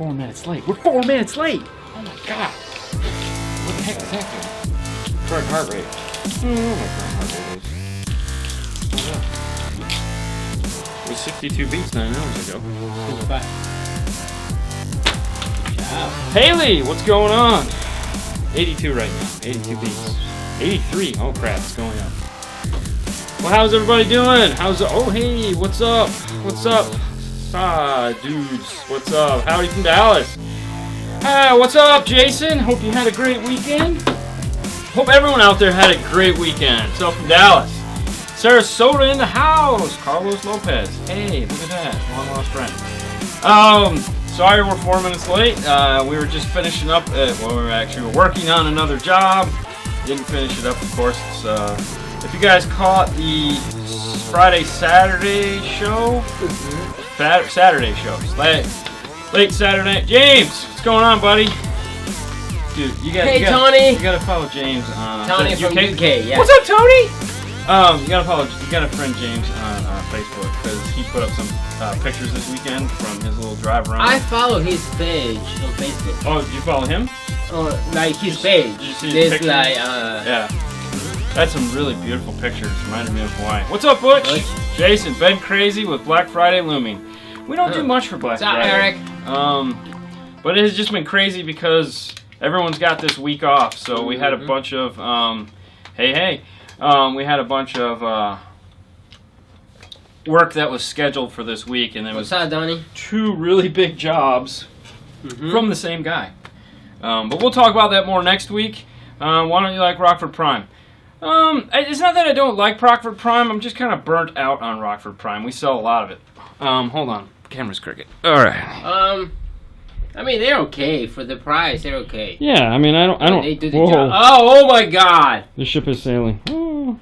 Four minutes late. We're four minutes late. Oh my god. What the heck is happening? Current heart rate. I don't know what my current heart rate is. It was 62 beats nine hours ago. Haley, what's going on? 82 right now. 82 mm-hmm. beats. 83. Oh crap, it's going up. Well, how's everybody doing? How's oh hey, what's up? What's up? Ah, dudes, what's up? Howdy from Dallas. Ah, what's up, Jason? Hope you had a great weekend. Hope everyone out there had a great weekend. So from Dallas. Sarasota in the house. Carlos Lopez. Hey, look at that. Long lost friend. Um, sorry we're four minutes late. Uh, we were just finishing up. At, well, we were actually working on another job. Didn't finish it up, of course. Uh, if you guys caught the Friday Saturday show, Sat- Saturday show, late, late Saturday. James, what's going on, buddy? Dude, you got. Hey, you gotta, Tony. You gotta follow James on Tony is that from UK, yeah. What's up, Tony? Um, you gotta follow. You gotta friend James on uh, Facebook because he put up some uh, pictures this weekend from his little drive around. I follow his page on Facebook. oh, did you follow him? Oh, like his page. Did you see his There's pictures? like uh. Yeah. That's some really beautiful pictures. Reminded me of Hawaii. What's up, Butch? Butch. Jason, been crazy with Black Friday looming. We don't do much for Black What's up, Friday. Eric? Um, but it has just been crazy because everyone's got this week off. So we had a Mhm. bunch of, um, hey, hey, um, we had a bunch of uh, work that was scheduled for this week, and there was What's up, Donnie? two really big jobs Mhm. from the same guy. Um, but we'll talk about that more next week. Uh, why don't you like Rockford Prime? Um, it's not that I don't like Rockford Prime. I'm just kind of burnt out on Rockford Prime. We sell a lot of it. Um, hold on, camera's crooked. All right. Um, I mean they're okay for the price. They're okay. Yeah, I mean, I don't, I don't. They do the whoa, job. Oh, oh my God! the ship is sailing. Oh.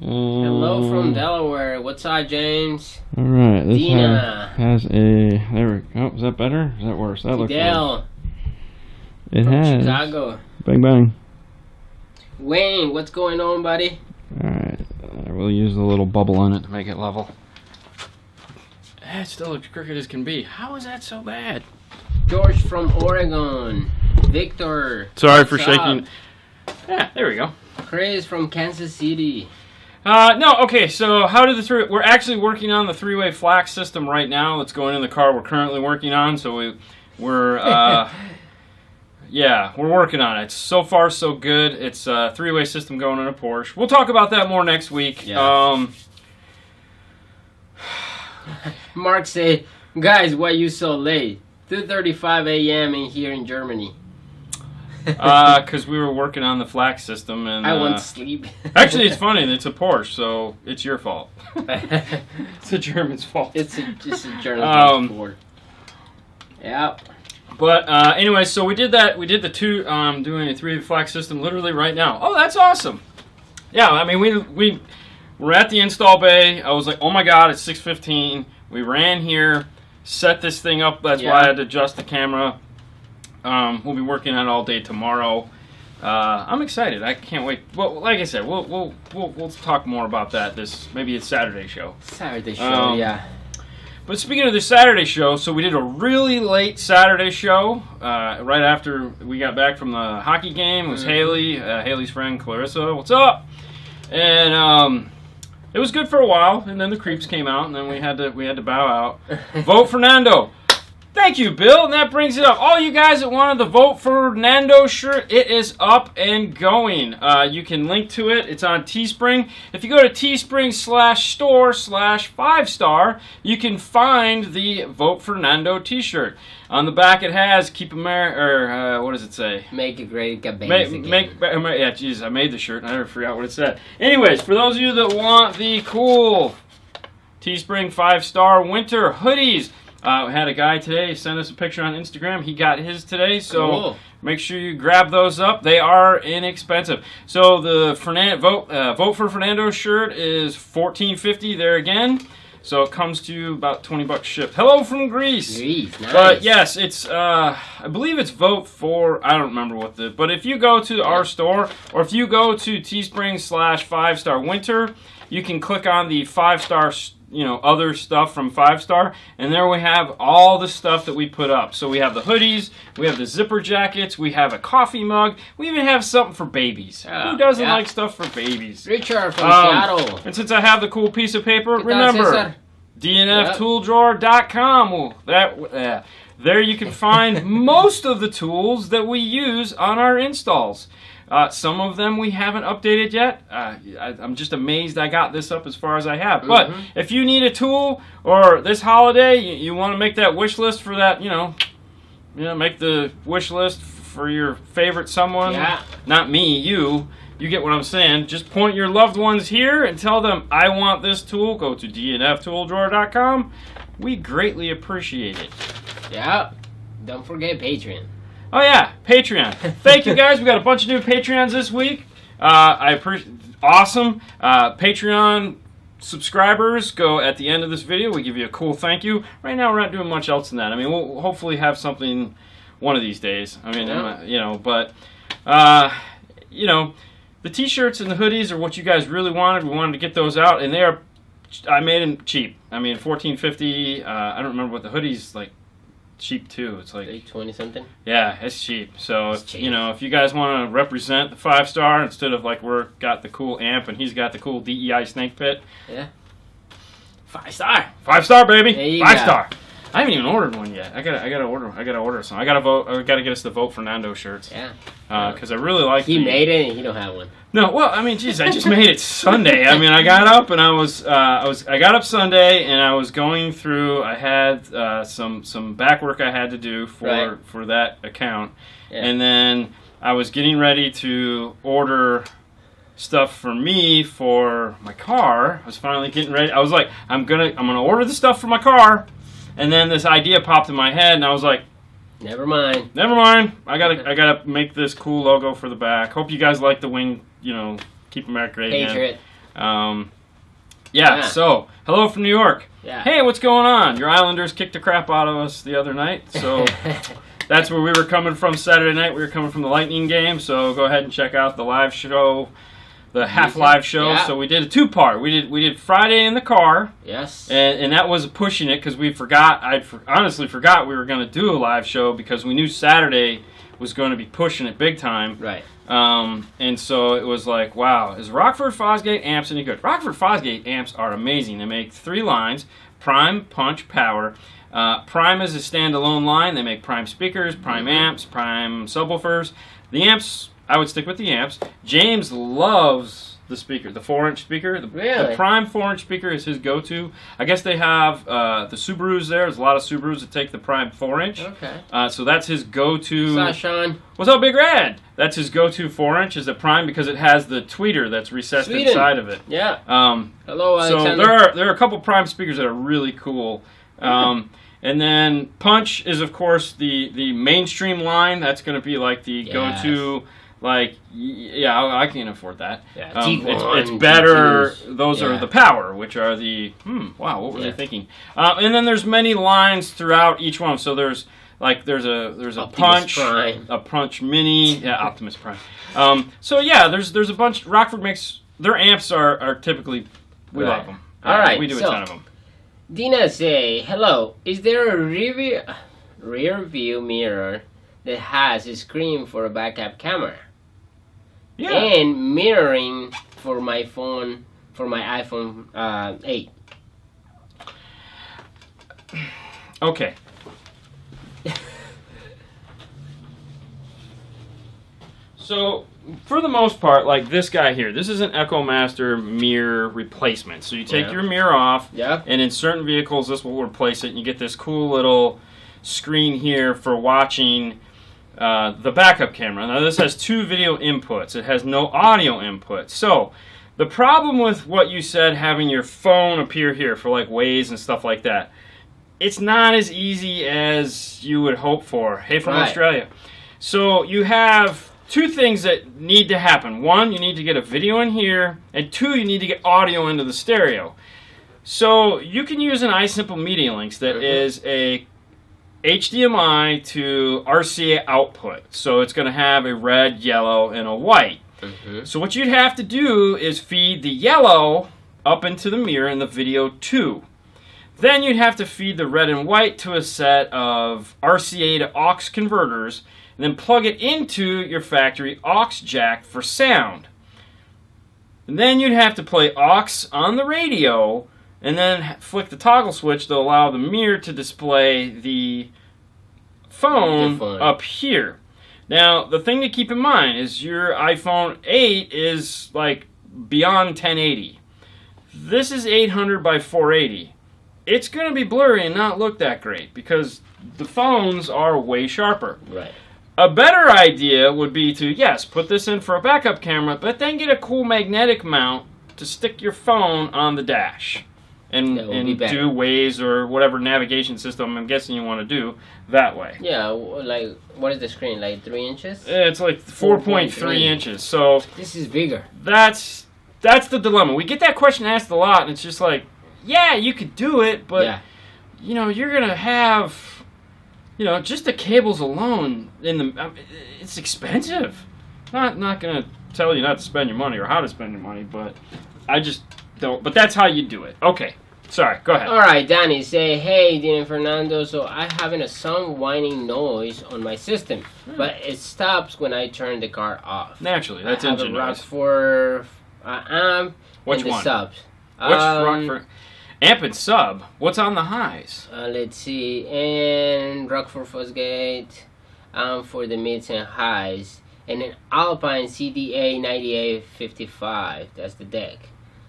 Hello from Um, Delaware. What's up, James? All right, this Dina. has, has a. There we go. Is that better? Is that worse? That looks worse. Fidel It from has. Chicago. Bang bang. Wayne, what's going on, buddy? Alright, I will use the little bubble on it to make it level. It still looks crooked as can be. How is that so bad? George from Oregon. Victor. Sorry for shaking. up? Yeah, there we go. Chris from Kansas City. Uh, no, okay, so how did the three... We're actually working on the three-way flax system right now that's going in the car we're currently working on, so we, we're, uh... yeah, we're working on it. So far, so good. It's a three-way system going in a Porsche. We'll talk about that more next week. Yeah. Um... Mark said, guys, why you so late? 2.35 a.m. in here in Germany. Uh, because we were working on the flax system, and... I uh, want to sleep. Actually, it's funny. It's a Porsche, so it's your fault. it's a German's fault. it's a, it's a German Um, board. Yeah. But uh, anyway, so we did that. We did the two, um, doing a three flag system literally right now. Oh, that's awesome. Yeah, I mean, we we were at the install bay. I was like, oh my god, it's six fifteen. We ran here, set this thing up. That's why I had to adjust the camera. Um, we'll be working on it all day tomorrow. Uh, I'm excited. I can't wait. Well, like I said, we'll we'll we'll, we'll talk more about that. This maybe it's Saturday show. Saturday show, Um, yeah. But speaking of the Saturday show, so we did a really late Saturday show uh, right after we got back from the hockey game. It was Mhm. Haley, uh, Haley's friend Clarissa. What's up? And um, it was good for a while, and then the creeps came out, and then we had to we had to bow out. Vote for Nando. Thank you, Bill. And that brings it up. All you guys that wanted the Vote for Nando shirt, it is up and going. Uh, you can link to it. It's on Teespring. If you go to Teespring slash store slash five star, you can find the Vote for Nando t-shirt. On the back it has Keep America, or uh, what does it say? Make a great campaign. Make, make, ma- yeah, jeez, I made the shirt and I never forgot what it said. Anyways, for those of you that want the cool Teespring five star winter hoodies, uh, we had a guy today send us a picture on Instagram. He got his today, so Cool. make sure you grab those up. They are inexpensive. So the Fernan- vote uh, vote for Fernando shirt is fourteen fifty there again. So it comes to about twenty bucks shipped. Hello from Greece. Greece, nice. But yes, it's uh I believe it's vote for I don't remember what the but if you go to our store or if you go to Teespring slash five star winter, you can click on the five star you know other stuff from Five Star, and there we have all the stuff that we put up. So we have the hoodies, we have the zipper jackets, we have a coffee mug, we even have something for babies. Yeah, Who doesn't yeah. like stuff for babies? Richard from Um, Seattle. And since I have the cool piece of paper, ¿Qué remember dnftooldrawer.com. Well, that uh, there you can find most of the tools that we use on our installs. Uh, some of them we haven't updated yet. Uh, I, I'm just amazed I got this up as far as I have. But Mhm. if you need a tool or this holiday you, you want to make that wish list for that, you know, you know, make the wish list for your favorite someone. Yeah. Not me, you. You get what I'm saying. Just point your loved ones here and tell them, I want this tool. Go to dnftooldrawer.com. We greatly appreciate it. Yeah. Don't forget Patreon. Oh, yeah, Patreon. Thank you guys. We got a bunch of new Patreons this week. Uh, I appreciate Awesome. Uh, Patreon subscribers go at the end of this video. We give you a cool thank you. Right now, we're not doing much else than that. I mean, we'll hopefully have something one of these days. I mean, Yeah. you know, but, uh, you know, the t-shirts and the hoodies are what you guys really wanted. We wanted to get those out, and they are. I made them cheap. I mean, fourteen fifty. Uh, I don't remember what the hoodies like. Cheap too. It's like eight twenty something. yeah, it's cheap. So It's cheap. you know, if you guys want to represent the five star instead of like we're got the cool amp and he's got the cool DEI snake pit, Yeah. five star, five star baby, five go. star. I haven't even ordered one yet. I gotta, I gotta order, I gotta order some. I gotta vote. I gotta get us the vote for Nando shirts Yeah. because I really like. He the- made it and he don't have one. No, well, I mean, geez, I just made it Sunday. I mean, I got up and I was, uh, I was, I got up Sunday and I was going through. I had uh, some some back work I had to do for Right. for that account, Yeah. and then I was getting ready to order stuff for me for my car. I was finally getting ready. I was like, I'm gonna, I'm gonna order the stuff for my car, and then this idea popped in my head, and I was like. Never mind. Never mind. I gotta I gotta make this cool logo for the back. Hope you guys like the wing. You know, keep America great. Patriot. Um, yeah, Yeah. So hello from New York. Yeah. Hey, what's going on? Your Islanders kicked the crap out of us the other night. So that's where we were coming from Saturday night. We were coming from the Lightning game. So go ahead and check out the live show, the half live show. Yeah. So we did a two part. We did we did Friday in the car. yes. And, and that was pushing it because we forgot. I would honestly forgot we were going to do a live show because we knew Saturday was going to be pushing it big time. right. Um, and so it was like, wow, is Rockford Fosgate amps any good? Rockford Fosgate amps are amazing. They make three lines: Prime, Punch, Power. Uh, Prime is a standalone line. They make Prime speakers, Prime amps, Prime subwoofers. The amps, I would stick with the amps. James loves the speaker, the four-inch speaker. The, the Prime four-inch speaker is his go-to. I guess they have uh, the Subarus there. There's a lot of Subarus that take the Prime four-inch. Okay. Uh, so that's his go-to. What's up, Sean? What's up, Big Red? That's his go-to four-inch is the Prime because it has the tweeter that's recessed Sweden. inside of it. Yeah. Um, Hello, so there are there are a couple Prime speakers that are really cool. Um, and then Punch is of course the the mainstream line. That's going to be like the Yes. go-to. Like yeah, I, I can't afford that. Yeah, Um, it's, T1, it's better. T2s. Those are the power, which are the hmm. Wow, what were Yeah. they thinking? Uh, and then there's many lines throughout each one. So there's like there's a there's a Optimus punch, Prime. a punch mini, yeah, Optimus Prime. Um, so yeah, there's there's a bunch. Rockford makes their amps are, are typically we Right. love them. All right, we do so- a ton of them. Dina say, hello. Is there a review, rear view mirror that has a screen for a backup camera Yeah. and mirroring for my phone for my iPhone uh, 8? Okay. So, for the most part, like this guy here, this is an Echo Master mirror replacement. So you take Yeah. your mirror off, yeah. and in certain vehicles, this will replace it, and you get this cool little screen here for watching uh, the backup camera. Now, this has two video inputs. It has no audio input. So, the problem with what you said, having your phone appear here for like Waze and stuff like that, it's not as easy as you would hope for. Hey, from Right. Australia. So, you have two things that need to happen. One, you need to get a video in here, and two, you need to get audio into the stereo. So you can use an iSimple Media Links that Mhm. is a HDMI to RCA output. So it's going to have a red, yellow, and a white. Mhm. So what you'd have to do is feed the yellow up into the mirror in the video too. Then you'd have to feed the red and white to a set of RCA to aux converters, and then plug it into your factory aux jack for sound. And then you'd have to play aux on the radio, and then flick the toggle switch to allow the mirror to display the phone, phone. up here. Now, the thing to keep in mind is your iPhone 8 is like beyond 1080. This is 800 by 480. It's going to be blurry and not look that great because the phones are way sharper. Right. A better idea would be to, yes, put this in for a backup camera, but then get a cool magnetic mount to stick your phone on the dash and, would and be do Waze or whatever navigation system I'm guessing you want to do that way. Yeah, like what is the screen? Like three inches? It's like 4.3 4.3. inches. So This is bigger. that's that's the dilemma. We get that question asked a lot, and it's just like, yeah, you could do it, but yeah. you know, you're gonna have, you know, just the cables alone in the, it's expensive. Not not gonna tell you not to spend your money or how to spend your money, but I just don't. But that's how you do it. Okay, sorry. Go ahead. All right, Danny, say, hey, Dean and Fernando. So I'm having a some whining noise on my system, Hmm. but it stops when I turn the car off. Naturally, that's I have engine a noise. Rockford uh, amp Which and the one? subs. Which Um, Rockford? Amp and sub. What's on the highs? Uh, let's see, and Rockford Fosgate um, for the mids and highs, and then Alpine CDA 9855. That's the deck.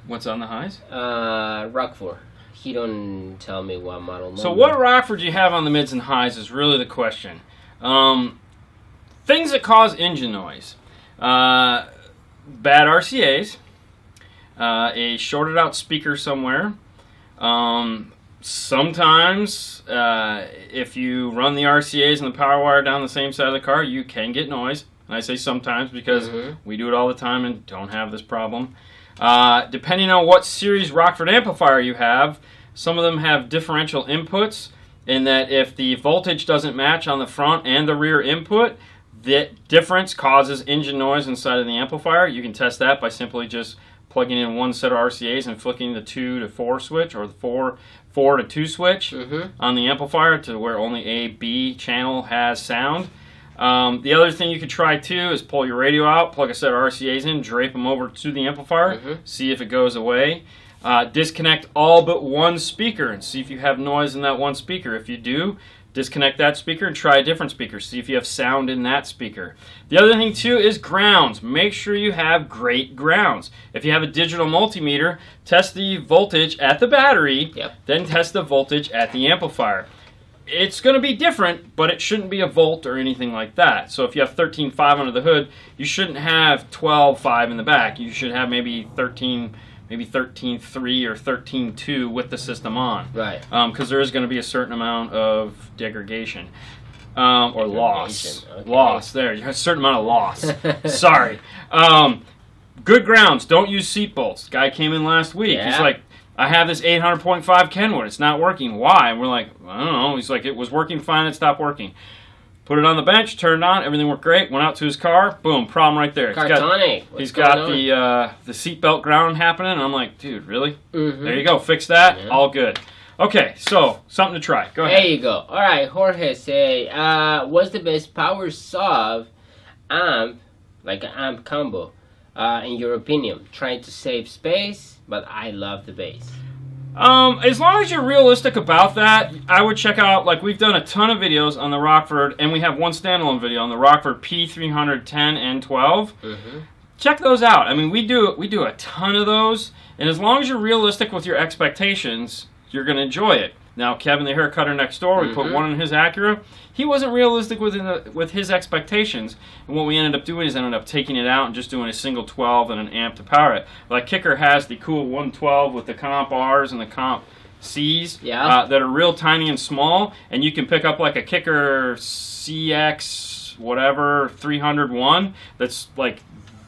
What's on the highs? Uh, Rockford. He don't tell me what model. So what Rockford do you have on the mids and highs is really the question. Um, things that cause engine noise. Uh, bad RCA's. Uh, a shorted out speaker somewhere. Um, sometimes, uh, if you run the RCA's and the power wire down the same side of the car, you can get noise. And I say sometimes because Mhm. we do it all the time and don't have this problem. Uh, depending on what series Rockford amplifier you have, some of them have differential inputs in that if the voltage doesn't match on the front and the rear input, the difference causes engine noise inside of the amplifier. You can test that by simply just plugging in one set of RCA's and flicking the 2 to 4 switch or the 4 4 to 2 switch Mhm. on the amplifier to where only a B channel has sound. Um, the other thing you could try too is pull your radio out, plug a set of RCA's in, drape them over to the amplifier, Mhm. see if it goes away. Uh, disconnect all but one speaker and see if you have noise in that one speaker. If you do, disconnect that speaker and try a different speaker. See if you have sound in that speaker. The other thing too is grounds. Make sure you have great grounds. If you have a digital multimeter, test the voltage at the battery, Yep. then test the voltage at the amplifier. It's going to be different, but it shouldn't be a volt or anything like that. So if you have 13.5 under the hood, you shouldn't have 12.5 in the back. You should have maybe 13, maybe 13.3 or 13.2 with the system on Right. because there is going to be a certain amount of degradation um, or loss. Degradation, okay. Loss. There, you have a certain amount of loss. Sorry. Um, good grounds. Don't use seat bolts. Guy came in last week. He's like, I have this 800.5 Kenwood. It's not working. Why? And we're like, I don't know. He's like, it was working fine. It stopped working. Put it on the bench, turned on, everything worked great. Went out to his car, boom, problem right there. He's got, he's got the uh, the seatbelt ground happening. And I'm like, dude, really? Mhm. There you go. Fix that. Yeah. All good. Okay, so something to try. Go ahead. There you go. All right, Jorge say, uh, what's the best power sub amp, like an amp combo, uh, in your opinion? Trying to save space, but I love the bass. Um, as long as you're realistic about that, I would check out. Like we've done a ton of videos on the Rockford, and we have one standalone video on the Rockford P310 and 12. Mm-hmm. Check those out. I mean, we do we do a ton of those, and as long as you're realistic with your expectations, you're gonna enjoy it. Now, Kevin, the hair cutter next door, we put Mhm. one in his Acura. He wasn't realistic with with his expectations, and what we ended up doing is ended up taking it out and just doing a single 12 and an amp to power it. Like Kicker has the cool 112 with the comp R's and the comp C's Yeah. uh, that are real tiny and small, and you can pick up like a Kicker CX whatever 301 that's like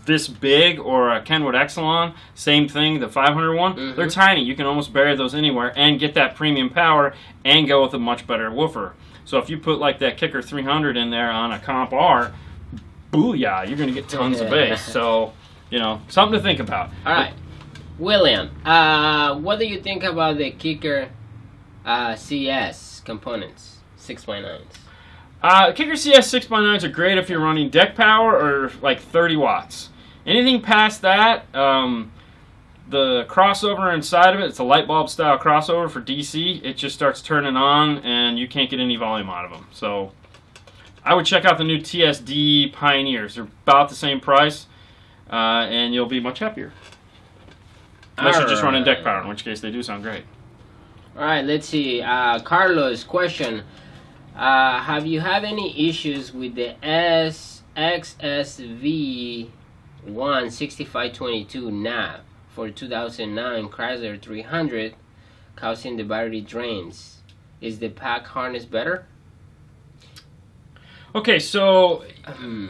this big or a Kenwood Excelon, same thing, the 500 one. Mhm. They're tiny. You can almost bury those anywhere and get that premium power and go with a much better woofer. So if you put like that Kicker 300 in there on a Comp R, booyah, you're going to get tons of bass. So, you know, something to think about. All right. William, uh, what do you think about the Kicker uh, CS components, 6x9s? Uh, Kicker CS 6x9s are great if you're running deck power or like 30 watts. Anything past that, um, the crossover inside of it, it's a light bulb style crossover for DC. It just starts turning on and you can't get any volume out of them. So I would check out the new TSD Pioneers. They're about the same price uh, and you'll be much happier. Unless you're just running deck power, in which case they do sound great. All right, let's see. Uh, Carlos, question. Uh, have you had any issues with the S XSV 16522 nav for 2009 Chrysler 300 causing the battery drains? Is the PAC harness better? Okay, so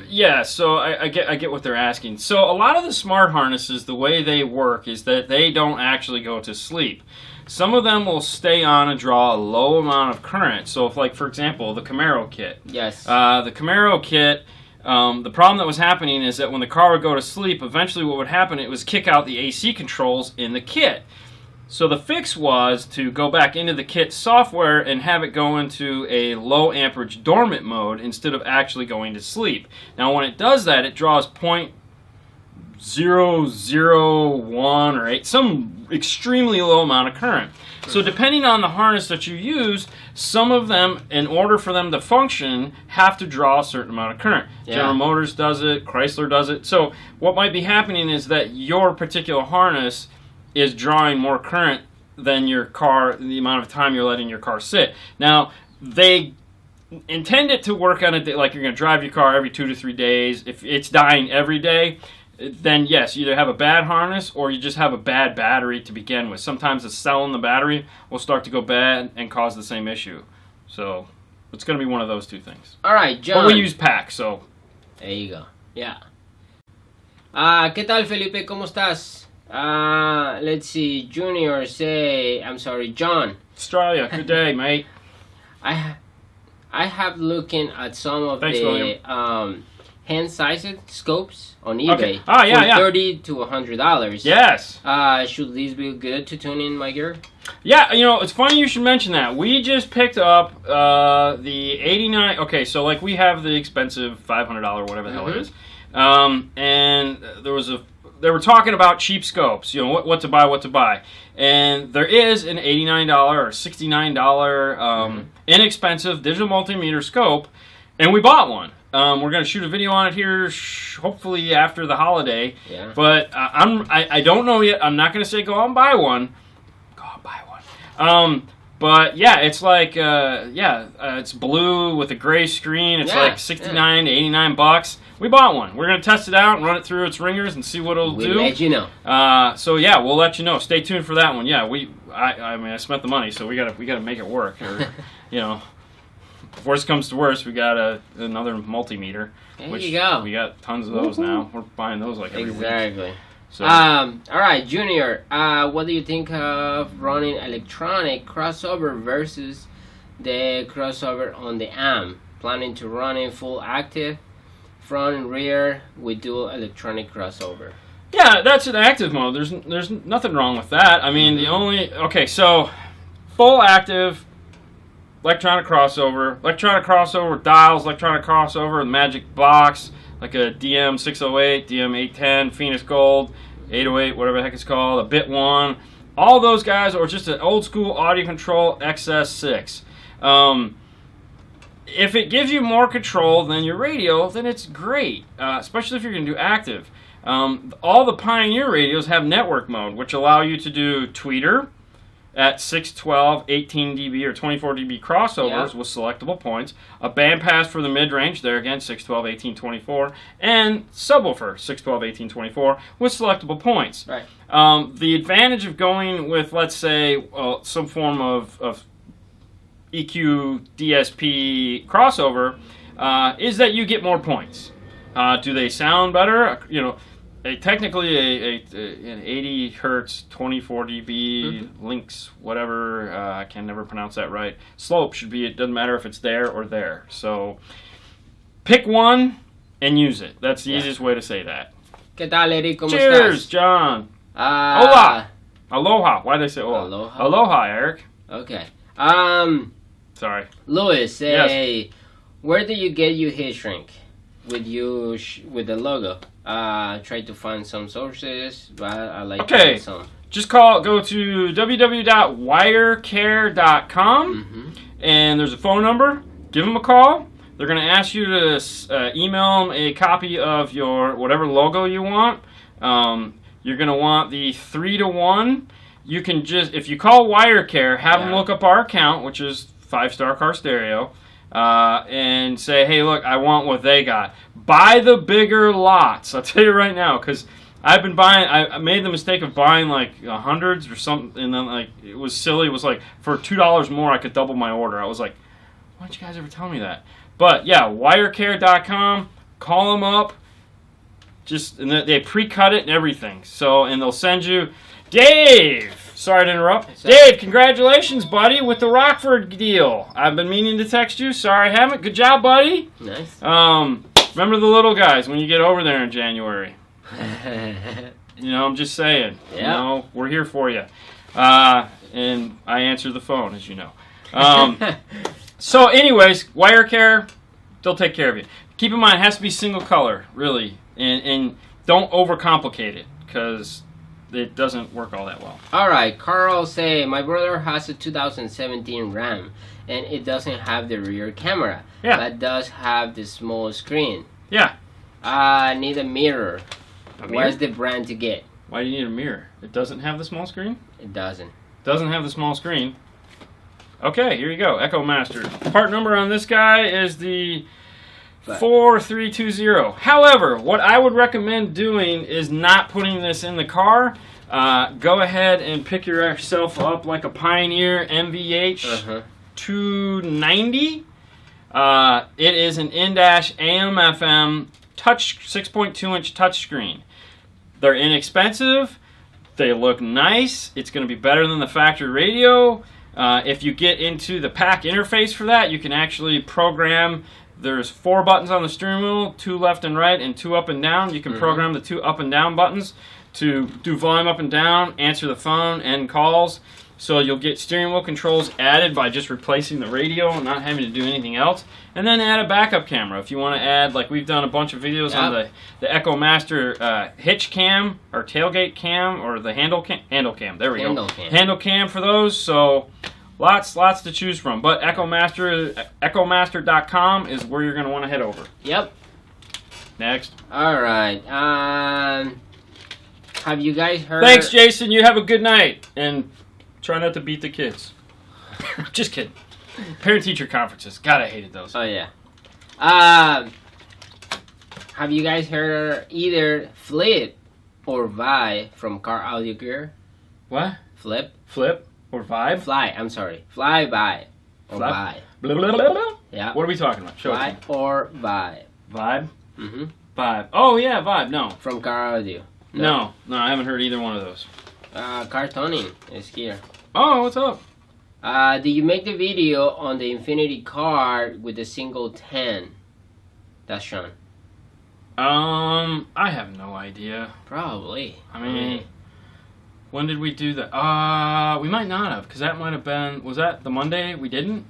yeah, so I, I get I get what they're asking. So a lot of the smart harnesses, the way they work is that they don't actually go to sleep. Some of them will stay on and draw a low amount of current. So if like for example the Camaro kit, Yes. uh, the Camaro kit. Um, the problem that was happening is that when the car would go to sleep, eventually what would happen it was kick out the AC controls in the kit. So the fix was to go back into the kit software and have it go into a low amperage dormant mode instead of actually going to sleep. Now when it does that, it draws point zero zero one or 8, some extremely low amount of current. So depending on the harness that you use, some of them, in order for them to function, have to draw a certain amount of current. Yeah. General Motors does it, Chrysler does it. So what might be happening is that your particular harness is drawing more current than your car, the amount of time you're letting your car sit. Now, they intend it to work on it like you're going to drive your car every two to three days. If it's dying every day, then yes, you either have a bad harness or you just have a bad battery to begin with. Sometimes the cell in the battery will start to go bad and cause the same issue. So it's going to be one of those two things. All right, John. But we use PAC, so There you go. Yeah. Ah, ¿qué tal, Felipe? ¿Cómo estás? Uh, let's see. Junior say, I'm sorry, John. Australia, good day, mate. I ha- I have looking at some of Thanks, the William. um hand sized scopes on eBay Okay. Ah, yeah, for yeah. thirty to hundred dollars. Yes. Uh, should these be good to tune in my gear? Yeah, you know, it's funny you should mention that. We just picked up uh, the 89. Okay, so like we have the expensive $500, whatever the hell it Mhm. is. Um, and there was a. They were talking about cheap scopes, you know, what, what to buy, what to buy. And there is an $89 or $69 um, inexpensive digital multimeter scope, and we bought one. Um, we're going to shoot a video on it here, sh- hopefully after the holiday. Yeah. But uh, I'm I, I don't know yet. I'm not going to say go out and buy one. Go out and buy one. Um, but yeah, it's like uh, yeah, uh, it's blue with a gray screen. It's Yeah, like 69 to 89 bucks. We bought one. We're going to test it out and run it through its ringers and see what it'll We'll do. let you know. Uh, so yeah, we'll let you know. Stay tuned for that one. Yeah, we I, I mean I spent the money, so we gotta we gotta make it work. Or you know, if worst comes to worst, we got a, another multimeter. There which you go. We got tons of those now. We're buying those like every week. Exactly. So Um, all right, Junior. Uh, what do you think of running electronic crossover versus the crossover on the AM? Planning to run in full active, front and rear with dual electronic crossover. yeah, that's an active mode. There's there's nothing wrong with that. I mean, the only okay, so full active electronic crossover, electronic crossover with dials, electronic crossover with magic box, like a DM 608, DM 810, Phoenix Gold, 808, whatever the heck it's called, a Bit One, all those guys, or just an old school audio control XS6. Um, if it gives you more control than your radio, then it's great, uh, especially if you're going to do active. Um, all the Pioneer radios have network mode, which allow you to do tweeter at 612, 18 dB, or 24 dB crossovers Yeah. with selectable points, a bandpass for the mid range, there again, 612, 18, 24, and subwoofer, 612, 18, 24, with selectable points. Right. Um, the advantage of going with, let's say, uh, some form of, of EQ DSP crossover uh, is that you get more points. Uh, do they sound better? You know, a, technically a, a, an 80 hertz 24 dB links whatever uh, I can never pronounce that right. Slope should be it doesn't matter if it's there or there. So pick one and use it. That's the Yeah. easiest way to say that. ¿Qué tal, Eric? ¿Cómo Cheers, estás? John. Uh, Hola. Aloha. Why did I say aloha? Aloha. Aloha, Eric. Okay. Um, Sorry. Louis, say, where do you get your heat shrink? With you sh- with the logo. Uh, try to find some sources, but I like to Okay. some. Just call. Go to www.wirecare.com. hmm and there's a phone number. Give them a call. They're going to ask you to uh, email them a copy of your whatever logo you want. Um, you're going to want the three to one. You can just if you call WireCare, have them look up our account, which is Five Star Car Stereo, uh, and say, "Hey, look, I want what they got." Buy the bigger lots. I'll tell you right now, because I've been buying. I made the mistake of buying like hundreds or something, and then like it was silly. It was like for two dollars more, I could double my order. I was like, why don't you guys ever tell me that? But yeah, WireCare.com. Call them up. Just and they- they pre-cut it and everything. So and they'll send you. Dave, sorry to interrupt. Dave, congratulations, buddy, with the Rockford deal. I've been meaning to text you. Sorry, I haven't. Good job, buddy. Nice. Um, remember the little guys when you get over there in January. You know, I'm just saying. You Yeah. know, we're here for you. Uh, and I answer the phone, as you know. Um, so, anyways, wire care, they'll take care of you. Keep in mind, it has to be single color, really, and and don't overcomplicate it because it doesn't work all that well. All right, Carl say my brother has a 2017 Ram and it doesn't have the rear camera, Yeah. but does have the small screen. Yeah. I need a mirror. A mirror? Where's the brand to get? Why do you need a mirror? It doesn't have the small screen. It doesn't. Doesn't have the small screen. Okay, here you go. Echo Master. Part number on this guy is the Right. 4320. However, what I would recommend doing is not putting this in the car. Uh, go ahead and pick yourself up like a Pioneer MVH Uh-huh. 290. Uh, it is an in-dash AM/FM touch 6.2 inch touchscreen. They're inexpensive. They look nice. It's going to be better than the factory radio. Uh, if you get into the PAC interface for that, you can actually program. There's four buttons on the steering wheel, two left and right, and two up and down. You can Mhm. program the two up and down buttons to do volume up and down, answer the phone, and calls. So you'll get steering wheel controls added by just replacing the radio and not having to do anything else. And then add a backup camera if you want to add, like we've done a bunch of videos on the, the Echo Master uh, hitch cam or tailgate cam or the handle cam. Handle cam. There we Handle go. cam. Handle cam for those. So lots, lots to choose from. But Echo Master, EchoMaster.com is where you're going to want to head over. Yep. Next. All right. Um, have you guys heard? Thanks, Jason. You have a good night and try not to beat the kids. Just kidding. Parent teacher conferences. God, I hated those. Oh yeah. Um, have you guys heard either Flip or Vi from Car Audio Gear? What? Flip, Flip or vibe? Fly. I'm sorry, Fly by or Fly? Vi. Blah, blah, blah, blah. Yeah. What are we talking about? Show it to Fly me. or Vi. Vibe. Mm-hmm. Vibe. Oh yeah, vibe. No. From Car Audio. no, no, I haven't heard either one of those. Uh, Cartoning is here. Oh, what's up? Uh, did you make the video on the Infinity card with the single 10? That's Sean. Um, I have no idea. Probably. I mean, when did we do that? Uh, we might not have, because that might have been. Was that the Monday we didn't?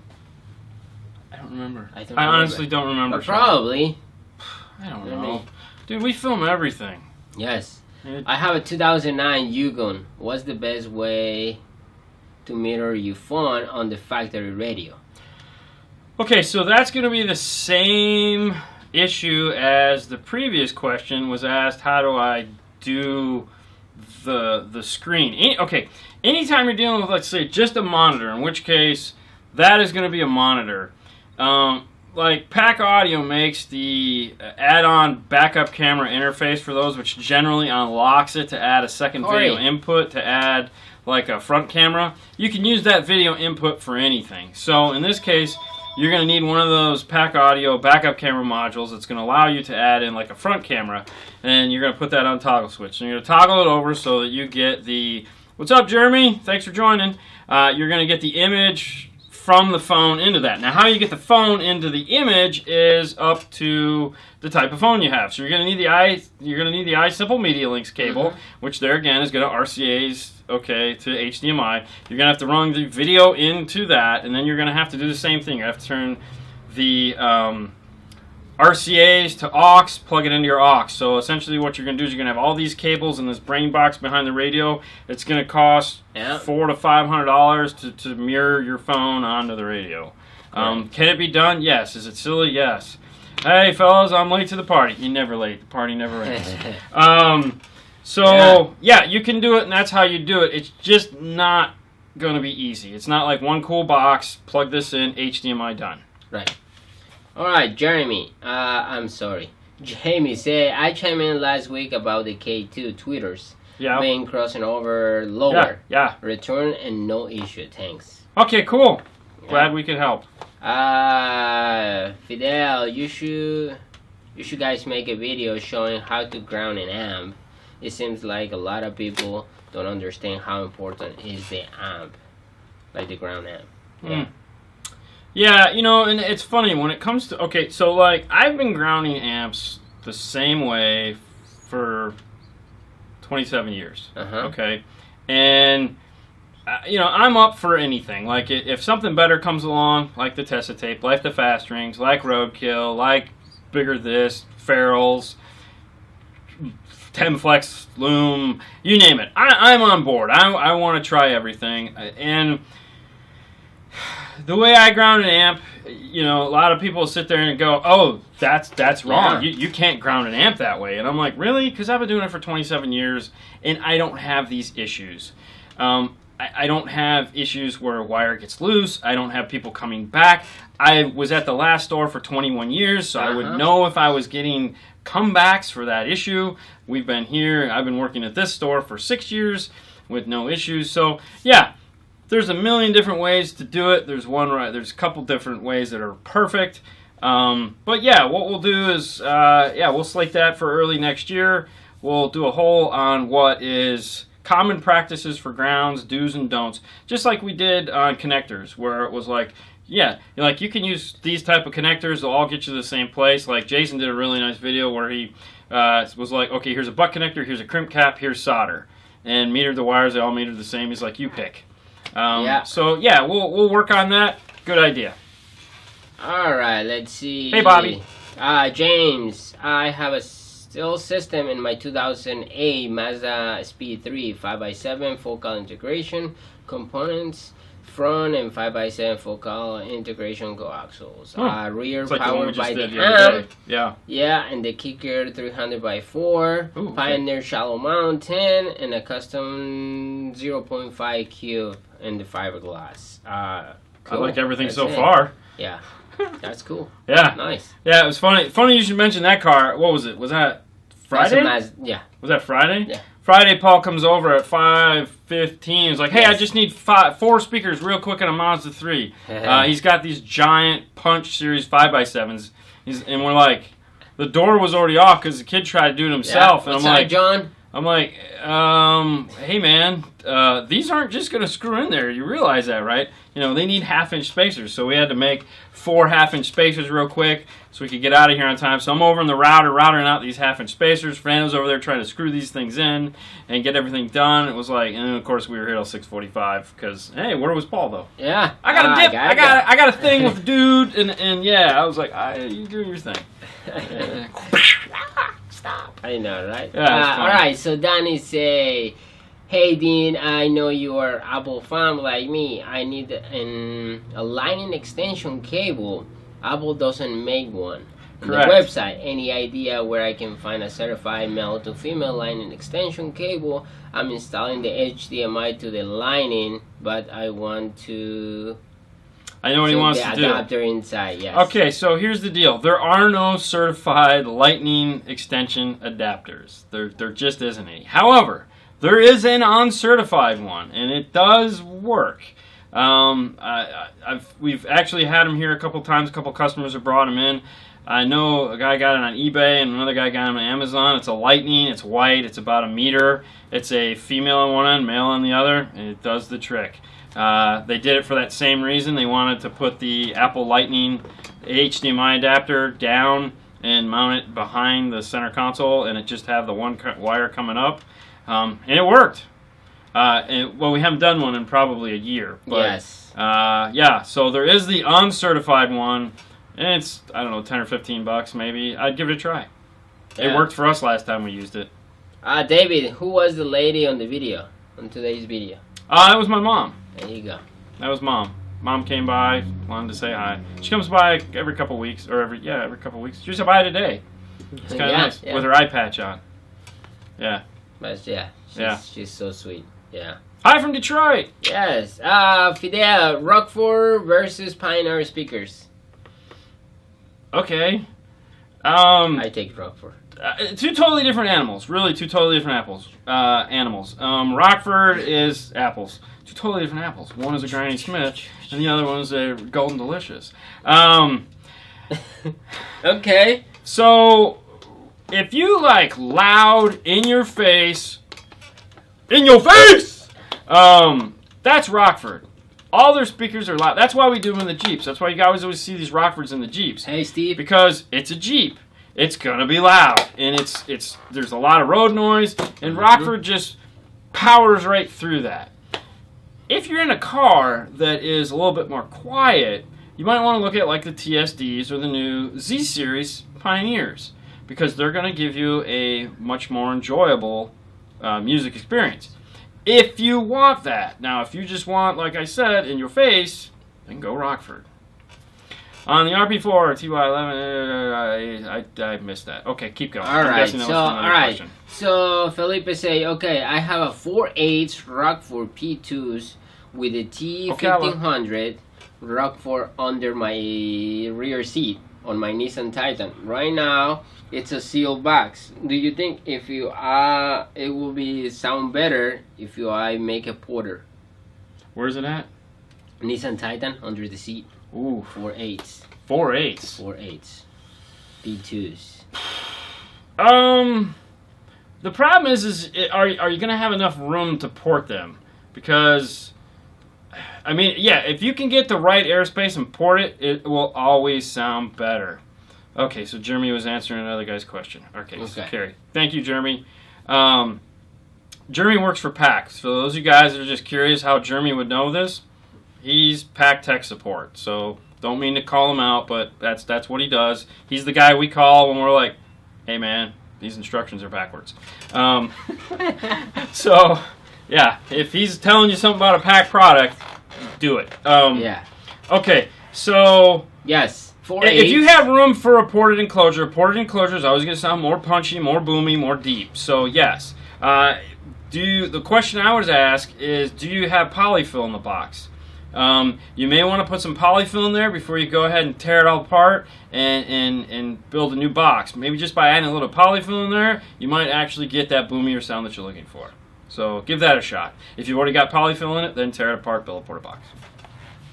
I don't remember. I don't honestly remember. don't remember. Probably. I don't Maybe. know. Dude, we film everything. Yes. It- I have a 2009 Yukon. What's the best way to mirror your phone on the factory radio? Okay, so that's going to be the same issue as the previous question was asked. How do I do the the screen? Any, okay, anytime you're dealing with, let's say, just a monitor, in which case that is going to be a monitor. Um, like PAC Audio makes the uh, add-on backup camera interface for those, which generally unlocks it to add a second Corey. video input to add like a front camera. You can use that video input for anything. So in this case, you're going to need one of those PAC Audio backup camera modules that's going to allow you to add in like a front camera, and you're going to put that on toggle switch. And you're going to toggle it over so that you get the. What's up, Jeremy? Thanks for joining. Uh, you're going to get the image from the phone into that. Now, how you get the phone into the image is up to the type of phone you have. So you're going to need the i you're going to need the iSimple Media Links cable, which there again is going to RCA's okay to HDMI. You're going to have to run the video into that, and then you're going to have to do the same thing. You have to turn the um, RCA's to aux, plug it into your aux. So essentially, what you're going to do is you're going to have all these cables in this brain box behind the radio. It's going to cost Yeah. four to five hundred dollars to to mirror your phone onto the radio. Um, Right. Can it be done? Yes. Is it silly? Yes. Hey, fellas, I'm late to the party. You never late. The party never ends. um, so Yeah. yeah, you can do it, and that's how you do it. It's just not going to be easy. It's not like one cool box, plug this in, HDMI done. Right. All right, Jeremy. Uh, I'm sorry. Jamie say I chimed in last week about the K2 tweeters Yeah. being crossing over lower. Yeah. yeah. Return and no issue. Thanks. Okay. Cool. Glad we could help. Uh, Fidel, you should you should guys make a video showing how to ground an amp. It seems like a lot of people don't understand how important is the amp, like the ground amp. Yeah. Mm. Yeah, you know, and it's funny when it comes to okay, so like I've been grounding amps the same way for 27 years. Uh huh. Okay, and uh, you know I'm up for anything. Like if something better comes along, like the Tesa tape, like the fast rings, like Roadkill, like bigger this, Ferrules, Temflex, Loom, you name it. I, I'm on board. I, I want to try everything, and the way I ground an amp, you know, a lot of people sit there and go, "Oh, that's that's wrong. Yeah. You, you can't ground an amp that way." And I'm like, "Really?" Because I've been doing it for 27 years, and I don't have these issues. Um, I, I don't have issues where a wire gets loose. I don't have people coming back. I was at the last store for 21 years, so I would Uh-huh. know if I was getting comebacks for that issue. We've been here. I've been working at this store for six years with no issues. So yeah, there's a million different ways to do it. There's one right. There's a couple different ways that are perfect. Um, but yeah, what we'll do is uh, yeah, we'll slate that for early next year. We'll do a whole on what is common practices for grounds, do's and don'ts, just like we did on connectors, where it was like. Yeah, like you can use these type of connectors; they'll all get you to the same place. Like Jason did a really nice video where he uh, was like, "Okay, here's a butt connector, here's a crimp cap, here's solder," and metered the wires. They all metered the same. He's like, "You pick." Um, Yeah. So yeah, we'll we'll work on that. Good idea. All right, let's see. Hey, Bobby. Uh, James, I have a still system in my 2008 Mazda Speed 3 5x7 focal integration components. Front and 5x7 focal integration coaxials. Hmm. Uh, rear It's like the one we powered by the the amp. Yeah. Yeah, and the kicker 300 by 4, Ooh, okay. Pioneer shallow mount 10, and a custom 0.5 cube in the fiberglass. Uh, I like everything That's so it. far. Yeah, that's cool. Yeah. Nice. Yeah. It was funny. Funny you should mention that car. What was it? Was that Friday? Yeah. Was that Friday? Yeah. Friday, Paul comes over at five fifteen. He's like, "Hey, I just need five, four speakers real quick on a Mazda 3. Uh, he's got these giant Punch Series five x sevens. He's and we're like, the door was already off because the kid tried to do it himself, yeah. and What's I'm like, John? I'm like, um, hey man, uh, these aren't just gonna screw in there. You realize that, right? You know, they need half inch spacers, so we had to make four half inch spacers real quick so we could get out of here on time. So I'm over in the router, routering out these half inch spacers. Fernando's over there trying to screw these things in and get everything done. It was like, and of course we were here till 6:45 because hey, where was Paul though? Yeah. I got a Ah, dip. got I got. I got a thing with the dude, and and yeah, I was like, I, you doing your thing. Yeah. Stop. I know, right? Yeah, Uh, all right. So Danny say, "Hey Dean, I know you are Apple fan like me. I need an a lightning extension cable. Apple doesn't make one." On Correct. The website. Any idea where I can find a certified male to female lightning extension cable? I'm installing the HDMI to the lightning, but I want to I know what he wants the to do. adapter inside. Yes. Okay, so here's the deal. There are no certified lightning extension adapters. There, there just isn't any. However, there is an uncertified one, and it does work. Um, I, I've we've actually had them here a couple times. A couple customers have brought them in. I know a guy got it on eBay and another guy got it on Amazon. It's a Lightning. It's white. It's about a meter. It's a female on one end, male on the other, and it does the trick. Uh, they did it for that same reason. They wanted to put the Apple Lightning HDMI adapter down and mount it behind the center console, and it just have the one wire coming up, um, and it worked. Uh, and, well, we haven't done one in probably a year, but yes. uh, yeah. So there is the uncertified one, and it's I don't know, ten or fifteen bucks maybe. I'd give it a try. It worked for us last time we used it. Uh, David, who was the lady on the video, on today's video? Uh, that was my mom. There you go. That was mom. Mom came by, wanted to say hi. She comes by every couple weeks, or every yeah, every couple weeks. She was by today. It's kind of Yeah, nice yeah. with her eye patch on. Yeah. But yeah, she's, Yeah. she's so sweet. Yeah. Hi from Detroit. Yes. Uh, Fidel, Rockford versus Pioneer speakers. Okay. Um, I take Rockford. uh, two totally different animals. Really, two totally different apples. Uh, animals. Um, Rockford is apples. Two totally different apples. One is a Granny Smith, and the other one is a Golden Delicious. Um, okay. so, if you like loud, in your face, in your face, um, that's Rockford. All their speakers are loud. That's why we do them in the Jeeps. That's why you always always see these Rockfords in the Jeeps Hey, Steve. because it's a Jeep. It's gonna be loud, and it's it's there's a lot of road noise, and Rockford just powers right through that. If you're in a car that is a little bit more quiet, you might want to look at like the TSDs or the new Z Series Pioneers because they're gonna give you a much more enjoyable uh, music experience. If you want that, now if you just want, like I said, in your face, then go Rockford. On the RP4 TY11, uh, I, I, I missed that. Okay, keep going. All right, so all right, question. So Felipe say, okay, I have a 4.8 Rockford P2s with a T1500 Rockford under my rear seat on my Nissan Titan. Right now, it's a sealed box. Do you think if you uh, it will be sound better if you I make a porter Where's it at? Nissan Titan under the seat? Ooh, 4.8s, four eights. 4.8s, P2s. Um, the problem is, is it, are are you gonna have enough room to port them? Because, I mean, yeah, if you can get the right airspace and port it, it will always sound better. Okay, so Jeremy was answering another guy's question. Okay, so Carrie, thank you, Jeremy. Um, Jeremy works for PAX. For those of you guys that are just curious how Jeremy would know this, he's PAC tech support. So don't mean to call him out, but that's that's what he does. He's the guy we call when we're like, "Hey, man, these instructions are backwards." Um, so yeah, if he's telling you something about a PAC product, do it. Um, yeah. Okay, so Yes. Four if eight. you have room for a ported enclosure, ported enclosure is always going to sound more punchy, more boomy, more deep. So yes, uh, do you, the question I would ask is, do you have polyfill in the box? Um, you may want to put some polyfill in there before you go ahead and tear it all apart and, and, and build a new box. Maybe just by adding a little polyfill in there, you might actually get that boomier sound that you're looking for. So give that a shot. If you've already got polyfill in it, then tear it apart, build a porta box.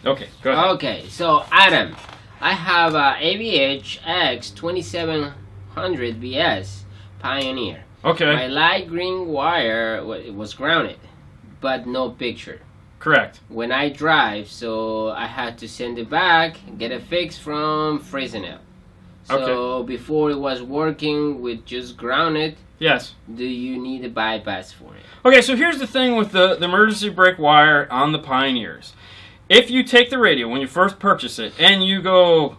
Okay, go ahead. Okay, so Adam, I have a AVH X 2700 BS Pioneer. Okay, My light green wire it was grounded, but no picture. Correct. When I drive, so I had to send it back, get it fixed from Fresnel. So before it was working with just grounded, Yes. do you need a bypass for it? Okay, so here's the thing with the, the emergency brake wire on the Pioneers. If you take the radio when you first purchase it and you go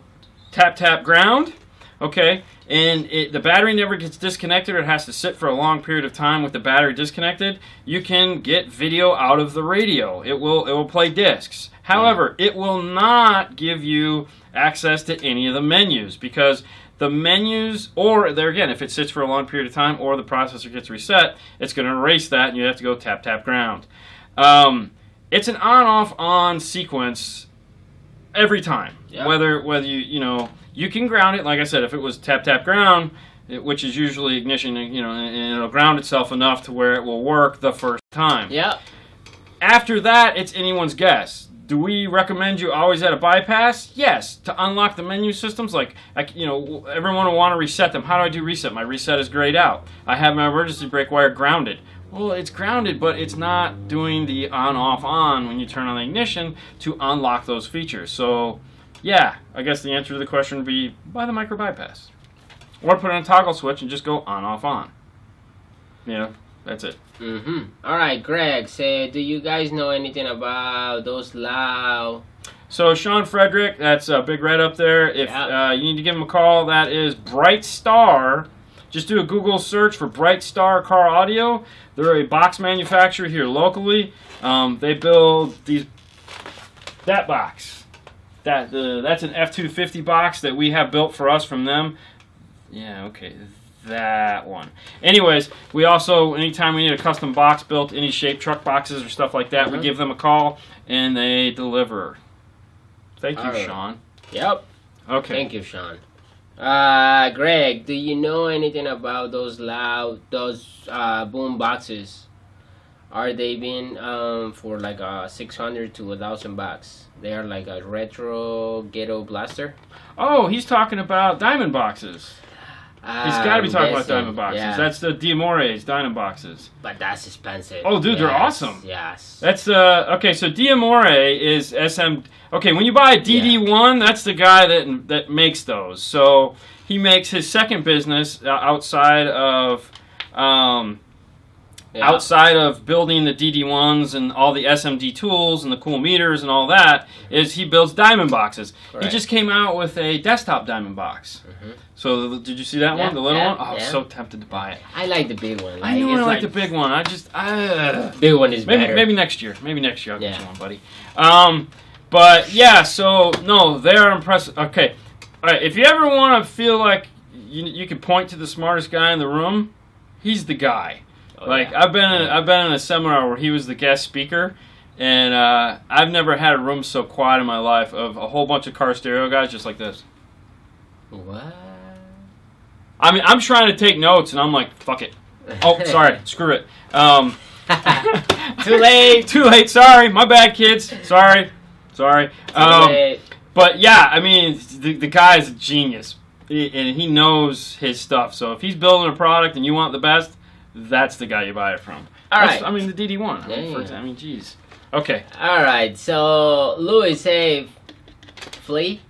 tap tap ground, okay, and it, the battery never gets disconnected or it has to sit for a long period of time with the battery disconnected, you can get video out of the radio. It will it will play discs. However, it will not give you access to any of the menus because the menus, or there again, if it sits for a long period of time or the processor gets reset, it's going to erase that and you have to go tap tap ground. Um, it's an on off on sequence every time. Yeah. Whether whether you you know you can ground it, like I said, if it was tap tap ground, it, which is usually ignition, you know, and, and it'll ground itself enough to where it will work the first time. Yeah. After that, it's anyone's guess. do we recommend you always at a bypass? Yes. To unlock the menu systems, like, like you know, everyone will want to reset them. How do I do reset? My reset is grayed out. I have my emergency brake wire grounded. Well, it's grounded, but it's not doing the on off on when you turn on the ignition to unlock those features. So, yeah, I guess the answer to the question would be buy the micro bypass. Or put in a toggle switch and just go on off on. Yeah, that's it. Mm-hmm. All right, Greg. Say, do you guys know anything about those loud? So Sean Frederick, that's a big red up there. If Yeah. uh, you need to give him a call, that is Bright Star. Just do a Google search for Bright Star Car Audio. They're a box manufacturer here locally. Um, they build these that box. That the that's an F two fifty box that we have built for us from them. Yeah, okay, that one. Anyways, we also anytime we need a custom box built, any shape truck boxes or stuff like that, we Mhm. give them a call and they deliver. Thank you, Alright. Sean. Yep. Okay. Thank you, Sean. Uh, Greg, do you know anything about those loud, those uh, boom boxes? Are they been um, for like a 600 to a thousand bucks? They are like a retro ghetto blaster. Oh, he's talking about diamond boxes. He's got to be I'm talking about diamond boxes. Yeah, That's the Diamore's diamond boxes. but that's expensive. Oh, dude, they're awesome. Yes. That's uh okay. So Diamore is SM. Okay, when you buy a DD1, that's the guy that that makes those. So he makes his second business uh, outside of um, Yeah. outside of building the DD1s and all the SMD tools and the cool meters and all that, is he builds diamond boxes. He just came out with a desktop diamond box. Mhm. So the- did you see that Yeah, one, the little yeah, one? Oh, I was so tempted to buy it. I like the big one. I know I it's like the big one. I just uh, big one is maybe better. maybe next year. Maybe next year I'll get you one, buddy. Um, but yeah, so no, they are impressive. Okay, all right. If you ever want to feel like you, you can point to the smartest guy in the room, he's the guy. Oh, like yeah. I've been in, I've been in a seminar where he was the guest speaker, and uh, I've never had a room so quiet in my life of a whole bunch of car stereo guys just like this. What? I mean, I'm trying to take notes, and I'm like, fuck it. Oh, sorry, screw it. Um, Too late. Too late. Sorry, my bad, kids. Sorry, sorry. Um, but yeah, I mean, the, the guy is a genius, He- and he knows his stuff. So if he's building a product and you want the best, that's the guy you buy it from. All That's- right. I mean, the DD one. I mean, Yeah, example, I mean, geez. Okay. All right. So Louis say, flee,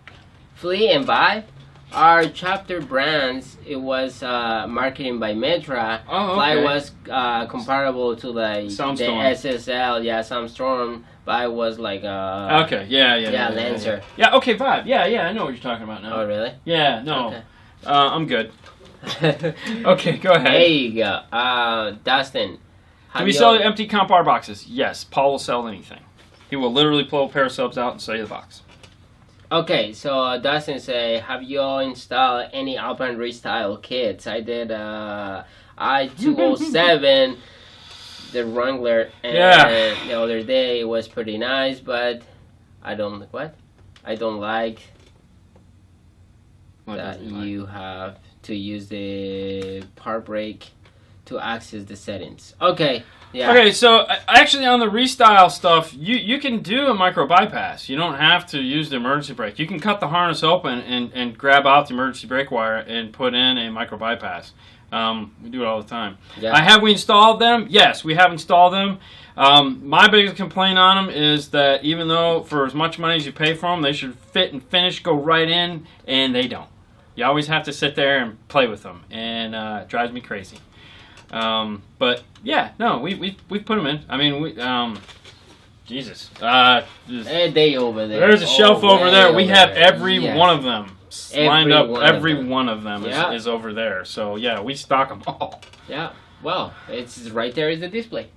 flee and buy. Our chapter brands. It was uh, marketing by Metra. Oh, Fly was uh, comparable to like the SSL. Yeah, Soundstorm. Buy was like uh, Okay. Yeah. Yeah. yeah, yeah, Lancer. Yeah. yeah, Okay. Vibe. Yeah. Yeah. I know what you're talking about now. Oh really? Yeah. No. Okay. Uh, I'm good. Okay. Go ahead. There you go. Uh, Dustin. Do we sell empty comp R boxes? Yes. Paul will sell anything. He will literally pull a pair of subs out and sell you the box. Okay, so uh, Dustin say, have you all installed any Alpine Restyle kits? I did uh, I-207, the Wrangler, and Yeah. the other day it was pretty nice, but I don't, what? I don't like What that doesn't like? you have to use the part brake to access the settings. Okay, yeah. Okay, so uh, actually on the restyle stuff, you, you can do a micro bypass. You don't have to use the emergency brake. You can cut the harness open and, and grab out the emergency brake wire and put in a micro bypass. Um, we do it all the time. Yeah. Uh, have we installed them? Yes, we have installed them. Um, my biggest complaint on them is that even though for as much money as you pay for them, they should fit and finish, go right in, and they don't. You always have to sit there and play with them, and uh, it drives me crazy. Um, but yeah, no, we we we put them in. I mean, we um, Jesus, uh, Hey, they over there. there's a shelf Oh, over there. We over have there. every one of them Every lined up. one every them. one of them Yeah. is, is over there. So yeah, we stock them all. Yeah. Well, it's right there is the display.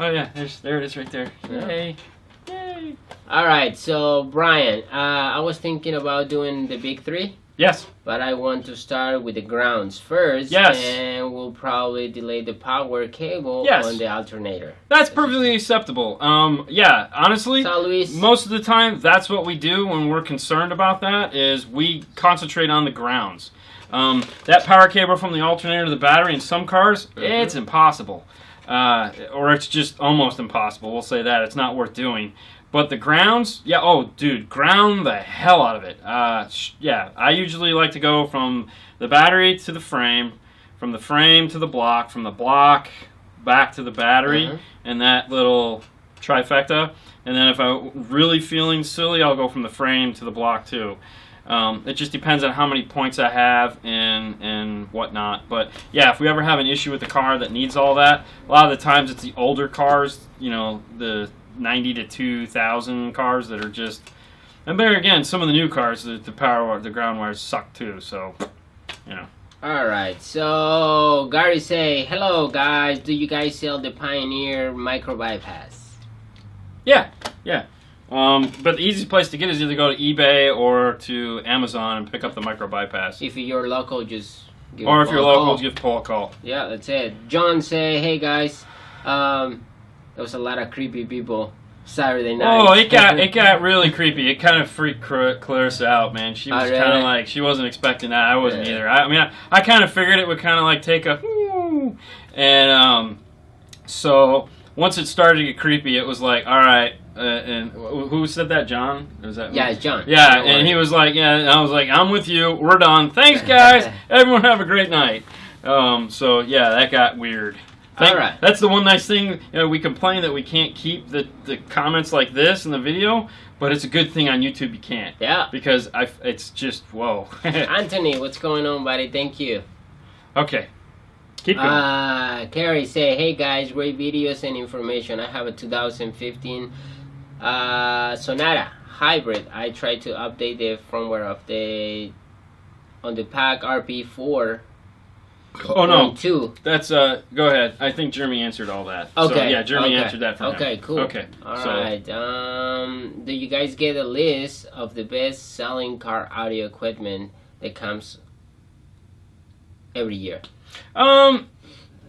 Oh yeah, there's there it is right there. Yeah. Yay, yay. All right. So Brian, uh, I was thinking about doing the big three, Yes. but I want to start with the grounds first. Yes. And we'll probably delay the power cable Yes. on the alternator. That's perfectly acceptable. Um, yeah, honestly, So Luis. most of the time, that's what we do when we're concerned about that. Is we concentrate on the grounds. Um, that power cable from the alternator to the battery in some cars, Mhm. it's impossible, uh, or it's just almost impossible. We'll say that it's not worth doing. But the grounds, yeah. Oh, dude, ground the hell out of it. Uh, sh- yeah. I usually like to go from the battery to the frame, from the frame to the block, from the block back to the battery, Mhm. and that little trifecta. And then if I'm really feeling silly, I'll go from the frame to the block too. Um, it just depends on how many points I have and and whatnot. But yeah, if we ever have an issue with the car that needs all that, a lot of the times it's the older cars, you know, the 90 to 2000 cars that are just. And there again, some of the new cars, the, the power, wire- the ground wires suck too. So, you know. All right. So Gary say, "Hello guys. Do you guys sell the Pioneer micro bypass?" Yeah, yeah. Um, but the easiest place to get is either go to eBay or to Amazon and pick up the micro bypass. If you're local, just give Or if you're local, call. give Paul a call. Yeah, that's it. John say, "Hey guys, um, there was a lot of creepy people Saturday night." Oh, it got it got really creepy. It kind of freaked Clarissa out, man. She Oh, was really? kind of like she wasn't expecting that. I wasn't Yeah. either. I, I mean, I, I kind of figured it would kind of like take a, and um, so once it started to get creepy, it was like, all right. Uh, and who said that? John? Was that? Yeah, it's John. Yeah, Don't and he was like, yeah, and I was like, I'm with you. We're done. Thanks, guys. Everyone have a great night. Um, so yeah, that got weird. Thank- All right. That's the one nice thing. You know, we complain that we can't keep the, the comments like this in the video, but it's a good thing on YouTube you can't Yeah. because I it's just whoa. Anthony, what's going on, buddy? Thank you. okay, keep going. Uh, Carrie say, hey guys, great videos and information. I have a 2015 uh, Sonata hybrid. I tried to update the firmware of the on the PAC RP4. oh no, Two. that's uh. Go ahead. I think Jeremy answered all that. So, Okay. yeah, Jeremy okay. answered that for Okay, cool. Okay. All so, right. Um, do you guys get a list of the best selling car audio equipment that comes every year? Um,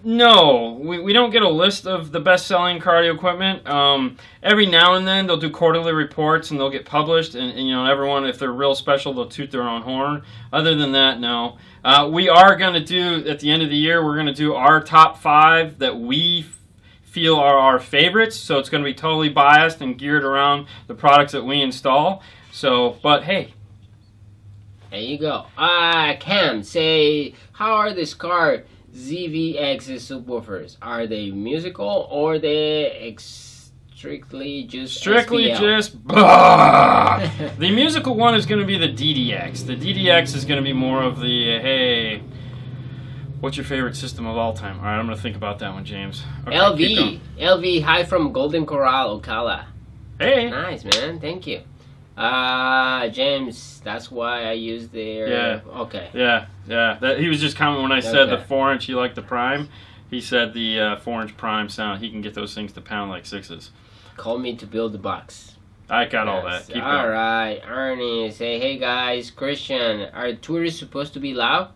no, we, we don't get a list of the best selling cardio equipment. Um, every now and then they'll do quarterly reports and they'll get published, and, and you know everyone, if they're real special, they'll toot their own horn. Other than that, no. Uh, we are going to do at the end of the year. We're going to do our top five that we feel are our favorites. So it's going to be totally biased and geared around the products that we install. So, but hey, There you go. Ah, Cam, say, how are this Scar ZVX subwoofers? Are they musical or they ex- strictly just Strictly SPL? just bah! the musical one is going to be the DDX. The DDX is going to be more of the uh, hey, what's your favorite system of all time? All right, I'm going to think about that one, James. Okay, LV. LV, hi from Golden Corral, Ocala. Hey, Nice, man. Thank you. Uh, James, that's why I use their. Yeah. Okay. yeah, yeah. That, he was just commenting when I said the four inch. He liked the prime. He said the uh, four inch prime sound. He can get those things to pound like sixes. Call me to build the box. I got all that. Keep All going. right, Ernie, say, hey guys, Christian, are tweeters supposed to be loud?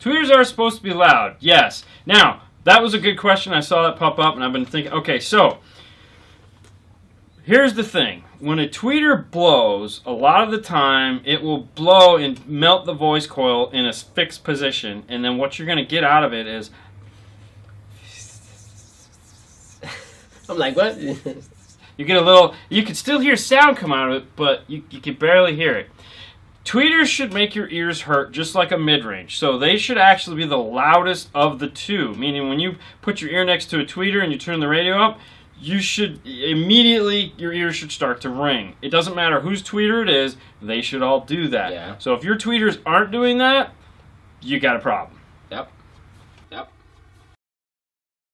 Tweeters are supposed to be loud. Yes. Now, that was a good question. I saw that pop up and I've been thinking, okay, so here's the thing. When a tweeter blows, a lot of the time it will blow and melt the voice coil in a fixed position. And then what you're going to get out of it is I'm like, what? you get a little, you can still hear sound come out of it, but you, you can barely hear it. Tweeters should make your ears hurt just like a mid range. So they should actually be the loudest of the two. Meaning, when you put your ear next to a tweeter and you turn the radio up, you should immediately, your ears should start to ring. It doesn't matter whose tweeter it is, they should all do that. Yeah. So if your tweeters aren't doing that, you got a problem. Yep. Yep.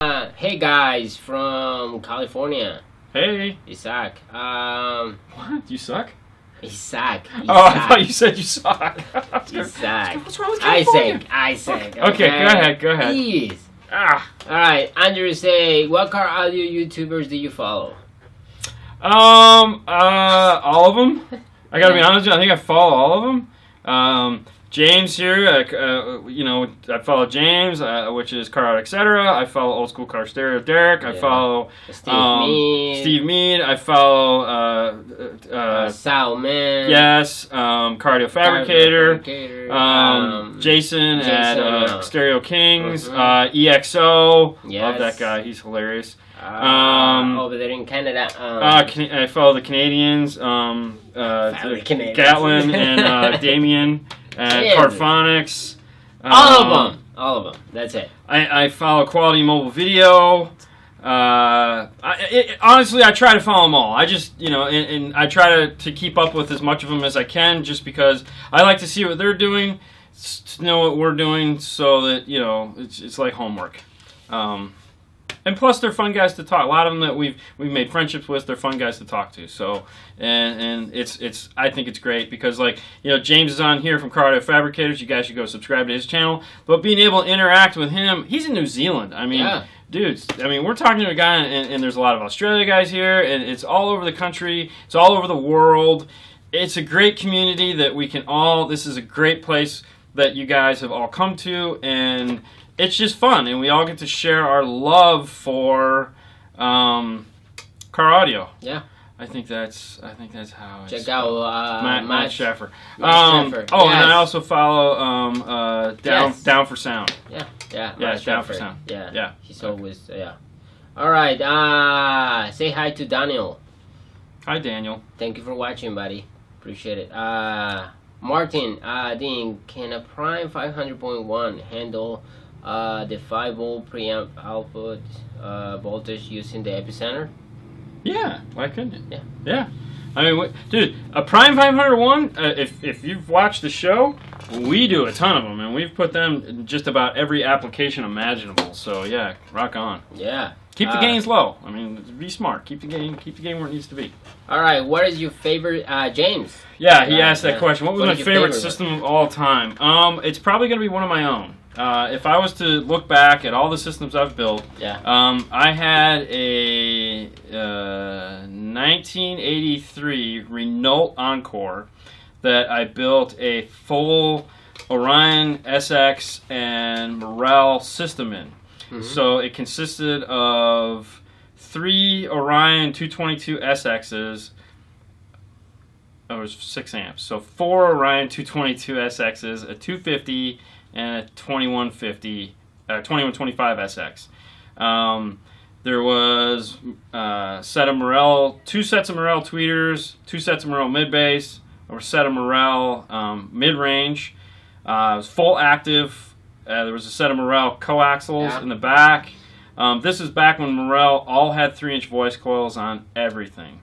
Uh, hey guys from California, Hey, Isaac. Um, what? You suck? Isaac. Oh, I thought you said you suck. Isaac. What's wrong with California? Isaac. Isaac. Okay, go ahead, go ahead. Please. Ah. All right, Andrew. Say, what car audio YouTubers do you follow? Um, uh, all of them. I gotta be honest with you. I think I follow all of them. Um, James here, uh, uh, you know, I follow James, uh, which is Car Etc. I follow Old School Car Stereo Derek. I Yeah. follow Steve um, Meade. Steve Meade. I follow uh, uh, Uh, Sal Man. yes, um, Cardio Fabricator. Fabricator, Um, Jason, Jason, at Stereo Kings, mhm. uh, EXO. Love that guy. He's hilarious. uh, um, over there in Canada. Um, Uh, Can- I follow the Canadians. Um, uh, Canadians. Gatlin and uh, Damien Yeah. Carphonics. all of Um, them. All of them. That's it. I, I follow Quality Mobile Video. Uh, I, it, honestly, I try to follow them all. I just, you know, and, and I try to, to keep up with as much of them as I can, just because I like to see what they're doing, to know what we're doing, so that you know, it's, it's like homework. Um, and plus, they're fun guys to talk. A lot of them that we've we've made friendships with, they're fun guys to talk to. So, and and it's it's I think it's great because like you know James is on here from Cardio Fabricators. You guys should go subscribe to his channel. But being able to interact with him, he's in New Zealand. I mean, Yeah. dudes. I mean, we're talking to a guy, and, and there's a lot of Australia guys here, and it's all over the country. It's all over the world. It's a great community that we can all. This is a great place that you guys have all come to, and it's just fun, and we all get to share our love for um, car audio. Yeah. I think that's. I think that's how. it's Check out uh, Matt, Matt. Um, oh, and I also follow um, uh, Down Yes. Down for Sound. Yeah, yeah, Yeah, down for sound. Yeah, Yeah. He's Okay. always yeah. All right. Uh, say hi to Daniel. Hi, Daniel. Thank you for watching, buddy. Appreciate it. Uh, Martin, uh, Dean, can a Prime 500.1 handle uh, the 5 volt preamp output uh, voltage using the epicenter? Yeah, why couldn't it? Yeah. Yeah. I mean, what, dude, a Prime 501, uh, if, if you've watched the show, we do a ton of them, and we've put them in just about every application imaginable. So, yeah, rock on. Yeah. Keep the Uh, gains low. I mean, be smart. Keep the game keep the game where it needs to be. All right. What is your favorite, uh, James? Yeah, he Yeah, asked that yeah. question. What was What my favorite, favorite system of all time? Um, it's probably going to be one of my own. Uh, if I was to look back at all the systems I've built, Yeah. um, I had a uh, 1983 Renault Encore that I built a full Orion SX and Morel system in. Mhm. So it consisted of three Orion 222 SXs. Oh, it was six amps. So four Orion 222 SXs, a 250, and a 2150, uh, 2125 SX. Um, there was uh, set of Morel, two sets of Morel tweeters, two sets of Morel mid bass, or a set of Morel um, mid range. Uh, it was full active. Uh, there was a set of Morel coaxials Yeah. in the back. Um, this is back when Morel all had three inch voice coils on everything.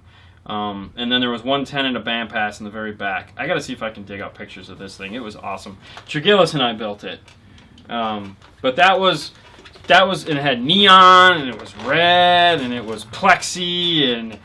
Um, and then there was 110 and a band pass in the very back. I got to see if I can dig out pictures of this thing. It was awesome. Trigillis and I built it. Um, but that was that was and it had neon and it was red and it was plexi and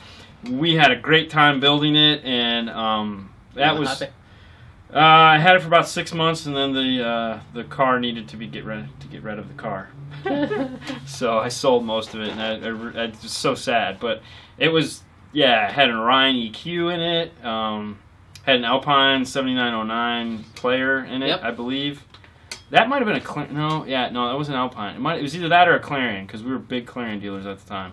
we had a great time building it and um, that was uh, I had it for about six months, and then the uh, the car needed to be get rid to get rid of the car. so I sold most of it, and I, I, I was so sad. But it was yeah, had an Orion EQ in it, um, had an Alpine seventy nine oh nine player in it, Yep. I believe. That might have been a Clar- no, yeah, no, that was an Alpine. It might it was either that or a Clarion because we were big Clarion dealers at the time.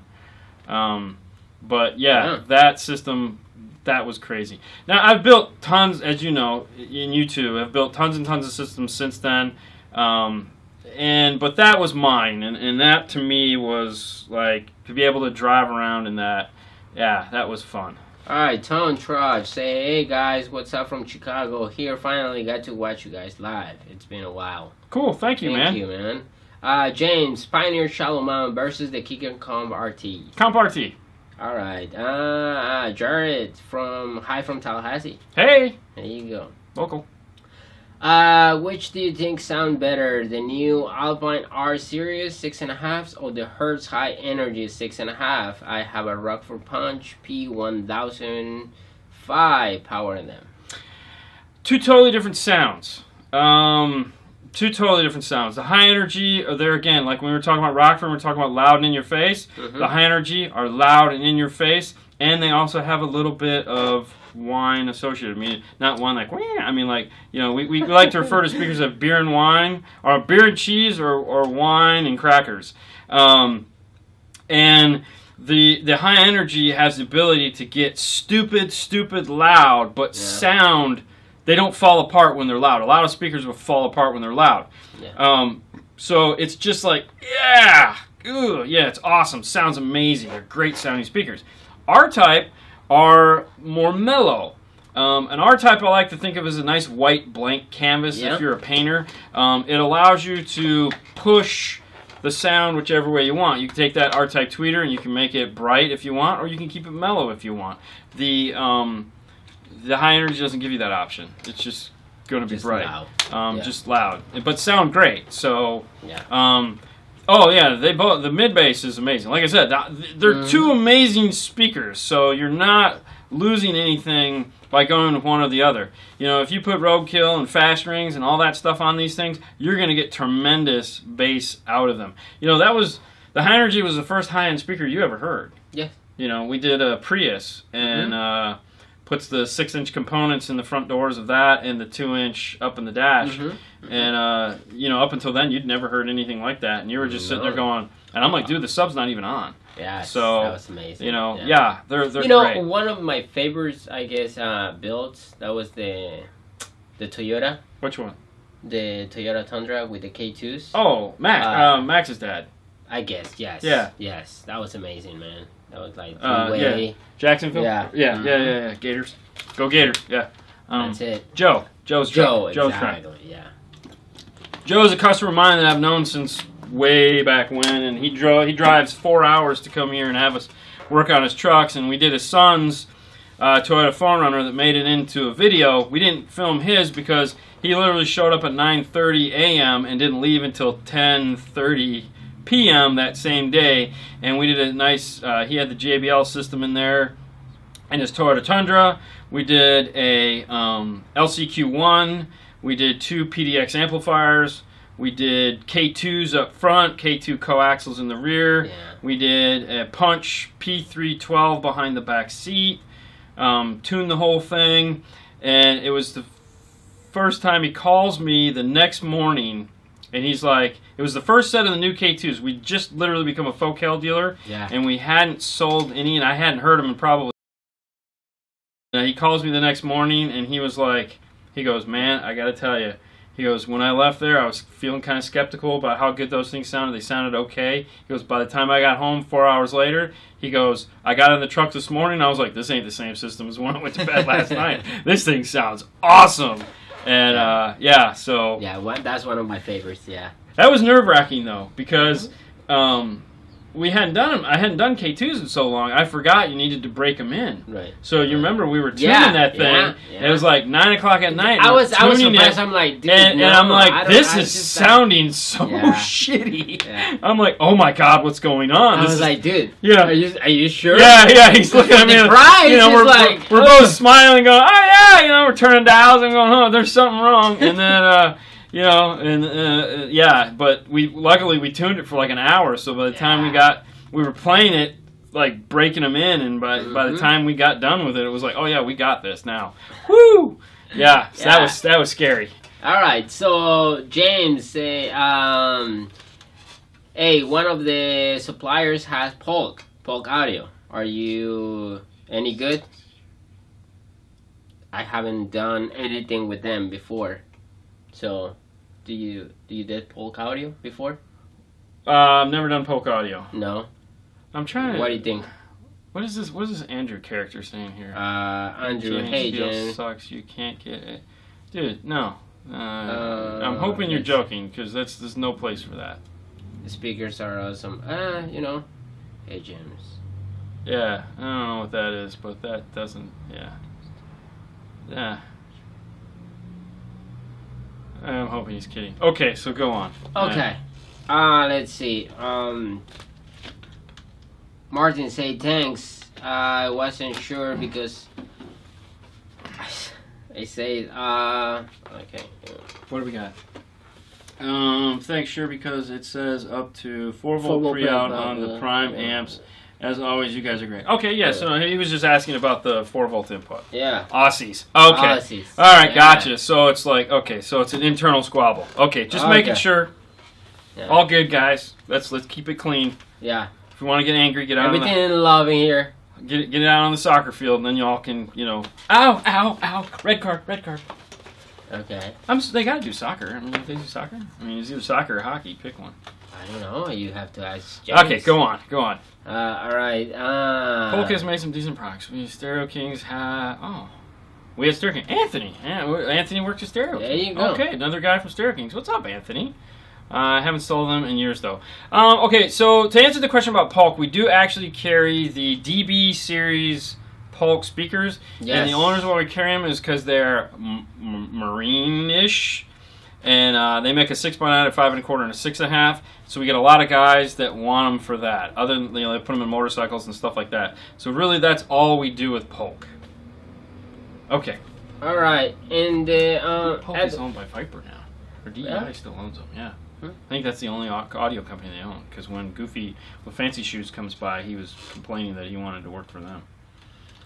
Um, but yeah, Yeah. that system that was crazy. Now I've built tons, as you know, in YouTube. I've built tons and tons of systems since then, um, and but that was mine, and, and that to me was like to be able to drive around in that. Yeah, that was fun. All right, Tone Trudge, say, hey guys, what's up from Chicago? Here, finally got to watch you guys live. It's been a while. Cool, thank you, man. Thank man. you, man. Uh, James, Pioneer Shallow Mountain versus the Kicker Comp RT. Comp RT. All right, uh, uh, Jared from Hi from Tallahassee. Hey, There you go. local. Uh, which do you think sound better, the new Alpine R Series six and a half or the Hertz High Energy six and a half? I have a Rockford Punch P one thousand five power in them. two totally different sounds. Um, two totally different sounds. The high energy are there again, like when we were talking about Rockford, we are talking about loud and in your face. Mhm. The high energy are loud and in your face, and they also have a little bit of wine associated. I mean, not wine like, "Wah," I mean, like, you know, we, we like to refer to speakers as beer and wine, or beer and cheese, or, or wine and crackers. Um, and the the high energy has the ability to get stupid, stupid loud, but Yeah. sound. They don't fall apart when they're loud. A lot of speakers will fall apart when they're loud. Yeah. Um, so it's just like, yeah, ooh, yeah, it's awesome. Sounds amazing. They're great sounding speakers. R type are more mellow. Um, an R type I like to think of as a nice white blank canvas Yeah. if you're a painter. Um, it allows you to push the sound whichever way you want. You can take that R type tweeter and you can make it bright if you want, or you can keep it mellow if you want. The um, the high energy doesn't give you that option. It's just going to be Just bright, loud. Um, Yeah. just loud, but sound great. So Yeah. Oh yeah, they both the mid bass is amazing. Like I said, they're Mhm. two amazing speakers. So you're not losing anything by going with one or the other. You know, if you put roadkill and fast rings and all that stuff on these things, you're going to get tremendous bass out of them. You know, that was the high energy was the first high end speaker you ever heard. Yeah. You know, we did a Prius and uh, puts the six inch components in the front doors of that and the two inch up in the dash. Mhm. And uh, you know, up until then, you'd never heard anything like that, and you were just sitting there going, and I'm like, dude, the sub's not even on. Yeah. So, that was amazing. You know, yeah, they're they're you know, great. one of my favorites, I guess, uh, builds that was the the Toyota, Which one? the Toyota Tundra with the K2s. Oh, Max. Uh, Uh, Max's dad, I guess, yes. Yeah. Yes, that was amazing, man. That was like Uh, way. Jacksonville. Yeah. yeah, yeah, yeah, yeah. Gators, go Gators. Yeah. Um, That's it. Joe. Joe's Joe, truck. Joe's truck. exactly. Yeah. Joe's a customer of mine that I've known since way back when, and he drove. He drives four hours to come here and have us work on his trucks. And we did his son's uh, Toyota 4Runner that made it into a video. We didn't film his because he literally showed up at 9:30 a.m. and didn't leave until 10:30 p.m. that same day. And we did a nice. Uh, he had the JBL system in there, and his Toyota Tundra. We did a um, LCQ1. We did two PDX amplifiers. We did K2s up front, K2 coaxials in the rear. Yeah. We did a punch P312 behind the back seat. Um, tuned the whole thing, and it was the first time he calls me the next morning, and he's like, "It was the first set of the new K2s. We just literally become a Focal dealer, Yeah. and we hadn't sold any, and I hadn't heard him in probably." And he calls me the next morning, and he was like, "He goes, man, I got to tell you." He goes, when I left there, I was feeling kind of skeptical about how good those things sounded. They sounded okay. He goes, by the time I got home four hours later, he goes, I got in the truck this morning. I was like, this ain't the same system as when I went to bed last night. This thing sounds awesome. And uh, yeah, so Yeah, one, that's one of my favorites. Yeah. that was nerve wracking though because um, we hadn't done them. I hadn't done K2s in so long. I forgot you needed to break them in. Right. So you remember we were tuning Yeah, that thing. yeah, and It was like nine o'clock at night. I was I was tuning it. surprised. I'm like, dude, and, no, and I'm like, this is just- sounding so Yeah. shitty. Yeah. I'm like, oh my god, what's going on? I This was is- like, dude, yeah, are you are you sure? yeah, yeah. He's looking at me. Like, you know, we're, like, we're, we're both smiling, going, oh yeah, you know, we're turning dials and going, oh, there's something wrong. And then, uh, you know, and uh, yeah, but we luckily we tuned it for like an hour. So by the time we got, we were playing it like breaking them in, and by by the Mhm. time we got done with it, it was like, oh yeah, we got this now. Woo! Yeah, so that was that was scary. All right, so James, say, um, hey, one of the suppliers has Polk, Polk Audio. Are you any good? I haven't done anything with them before, so do you do you did Polk Audio before? Uh, I've never done Polk audio. No. I'm trying to. What do you think, What is this? What is this Andrew character saying here? uh, Andrew? James James. sucks. You can't get it, dude. No. Uh, Uh, I'm hoping you're joking because that's there's no place for that. The speakers are awesome. Uh, you know, hey, James. Yeah, I don't know what that is, but that doesn't. Yeah. Yeah. I'm hoping he's kidding. Okay, so go on. Okay. Uh, let's see. Um, Martin say thanks. I wasn't sure because I say uh okay. What do we got? Um, thanks, sure, because it says up to 4 volt pre out on the uh, prime yeah. amps As always, you guys are great. Okay, yeah. So he was just asking about the four volt input. Yeah. Aussies. Okay. Aussies. All right, Yeah. gotcha. So it's like okay, so it's an internal squabble. Okay, just making sure. Yeah. All good, guys. Let's let's keep it clean. Yeah. If you want to get angry, get out on Everything the in love in here. get get it out on the soccer field, and then y'all can you know. Ow, ow, ow! Red card, red card. Okay. I'm. They gotta do soccer. I mean, they do soccer. I mean, it's either soccer or hockey. Pick one. I don't know. You have to ask James. Okay, go on, go on. Uh, all right. Uh, Polk has made some decent products. We Stereo Kings had oh, we had Stereo King Anthony. Yeah, Anthony works at Stereo. There you go. Okay, another guy from Stereo Kings. What's up, Anthony? Uh, I haven't sold them in years though. Um, okay, so to answer the question about Polk, we do actually carry the DB series Polk speakers, and Yes. the owners why we carry them is because they're m- m- marine-ish, and uh, they make a six by nine, a five and a quarter, and a six and a half. So we get a lot of guys that want them for that. Other than you know, they put them in motorcycles and stuff like that. So really, that's all we do with Polk. Okay, All right. And uh, uh, Polk is owned by Viper now, or DEI Yeah? still owns them. Yeah, Hmm. I think that's the only audio company they own. Because when Goofy, with Fancy Shoes comes by, he was complaining that he wanted to work for them.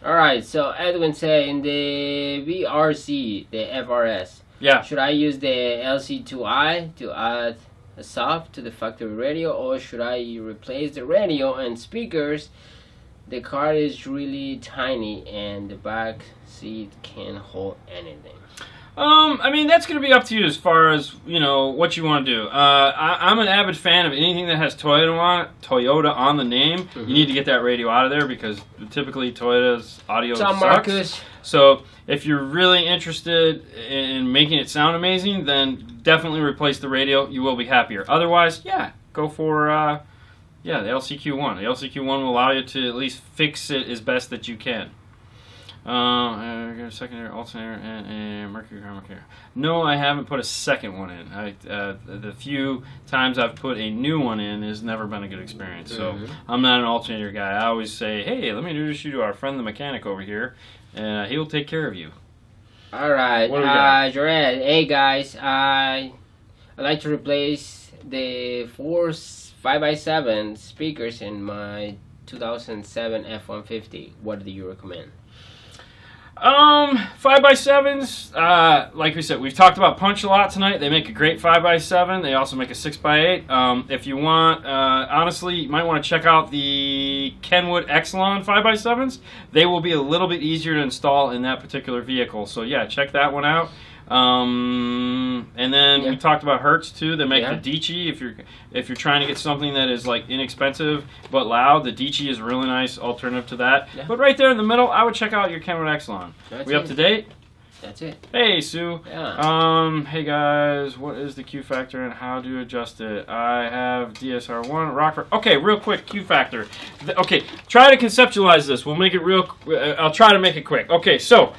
All right. So Edwin said in the BRZ, the FRS, Yeah, should I use the LC2i to add a sub to the factory radio, or should I replace the radio and speakers? The car is really tiny, and the back seat can't hold anything. Um, I mean that's going to be up to you as far as you know what you want to do. Uh, I, I'm an avid fan of anything that has Toyota on Toyota on the name. Mhm. You need to get that radio out of there because typically Toyota's audio What's up, sucks. Marcus? So if you're really interested in making it sound amazing, then definitely replace the radio. You will be happier. Otherwise, yeah, go for uh, yeah the LCQ1. The LCQ1 will allow you to at least fix it as best that you can. Um, uh, got a secondary alternator and a mercury chromacator. No, I haven't put a second one in. I, uh, the the few times I've put a new one in has never been a good experience. So Mhm. I'm not an alternator guy. I always say, hey, let me introduce you to our friend the mechanic over here, and uh, he'll take care of you. All right, What do we got? uh, Jared. Hey guys, I I'd like to replace the four five x seven speakers in my 2007 F150. What do you recommend? Um, five by sevens. Uh, like we said, we've talked about Punch a lot tonight. They make a great five by seven. They also make a six by eight. Um, if you want, uh, honestly, you might want to check out the Kenwood Excelon five by sevens. They will be a little bit easier to install in that particular vehicle. So yeah, check that one out. Um, and then Yeah. we talked about Hertz too. They make Yeah. the Dieci. If you're if you're trying to get something that is like inexpensive but loud, the Dieci is a really nice alternative to that. Yeah. But right there in the middle, I would check out your Kenwood Excelon. That's We up it. to date? That's it. Hey Sue. Yeah. Um, hey guys, what is the Q factor and how do you adjust it? I have DSR1 Rockford. Okay, real quick, Q factor. Okay, try to conceptualize this. We'll make it real. uh, I'll try to make it quick. Okay, so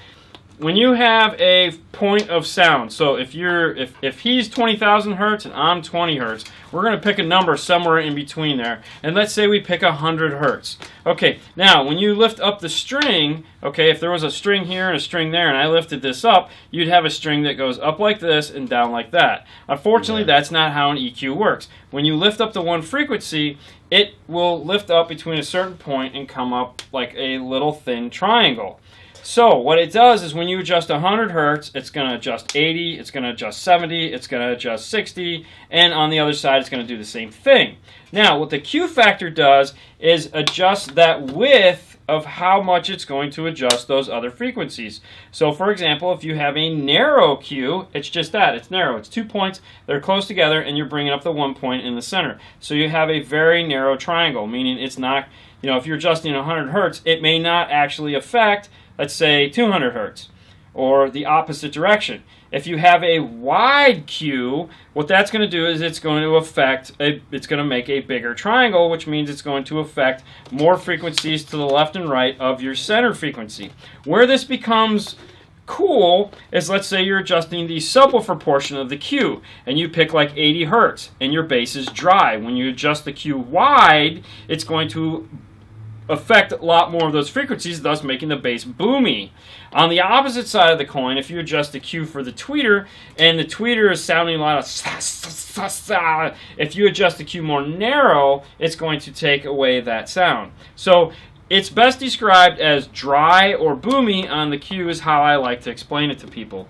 when you have a point of sound, so if you're if if he's twenty thousand hertz and I'm twenty hertz, we're gonna pick a number somewhere in between there, and let's say we pick hundred hertz. Okay, now when you lift up the string, okay, if there was a string here and a string there, and I lifted this up, you'd have a string that goes up like this and down like that. Unfortunately, Yeah. that's not how an EQ works. When you lift up the one frequency, it will lift up between a certain point and come up like a little thin triangle. So what it does is when you adjust 100 hertz, it's going to adjust 80, it's going to adjust 70, it's going to adjust 60, and on the other side, it's going to do the same thing. Now, what the Q factor does is adjust that width of how much it's going to adjust those other frequencies. So, for example, if you have a narrow Q, it's just that it's narrow. It's two points they're close together, and you're bringing up the one point in the center. So you have a very narrow triangle, meaning it's not. You know, if you're adjusting 100 hertz, it may not actually affect let's say 200 hertz, or the opposite direction. If you have a wide Q, what that's going to do is it's going to affect, a, it's going to make a bigger triangle, which means it's going to affect more frequencies to the left and right of your center frequency. Where this becomes cool is let's say you're adjusting the subwoofer portion of the Q and you pick like 80 hertz and your bass is dry. When you adjust the Q wide, it's going to affect a lot more of those frequencies, thus making the bass boomy. On the opposite side of the coin, if you adjust the Q for the tweeter, and the tweeter is sounding a lot of sa, sa, sa, if you adjust the Q more narrow, it's going to take away that sound. So it's best described as dry or boomy on the Q is how I like to explain it to people.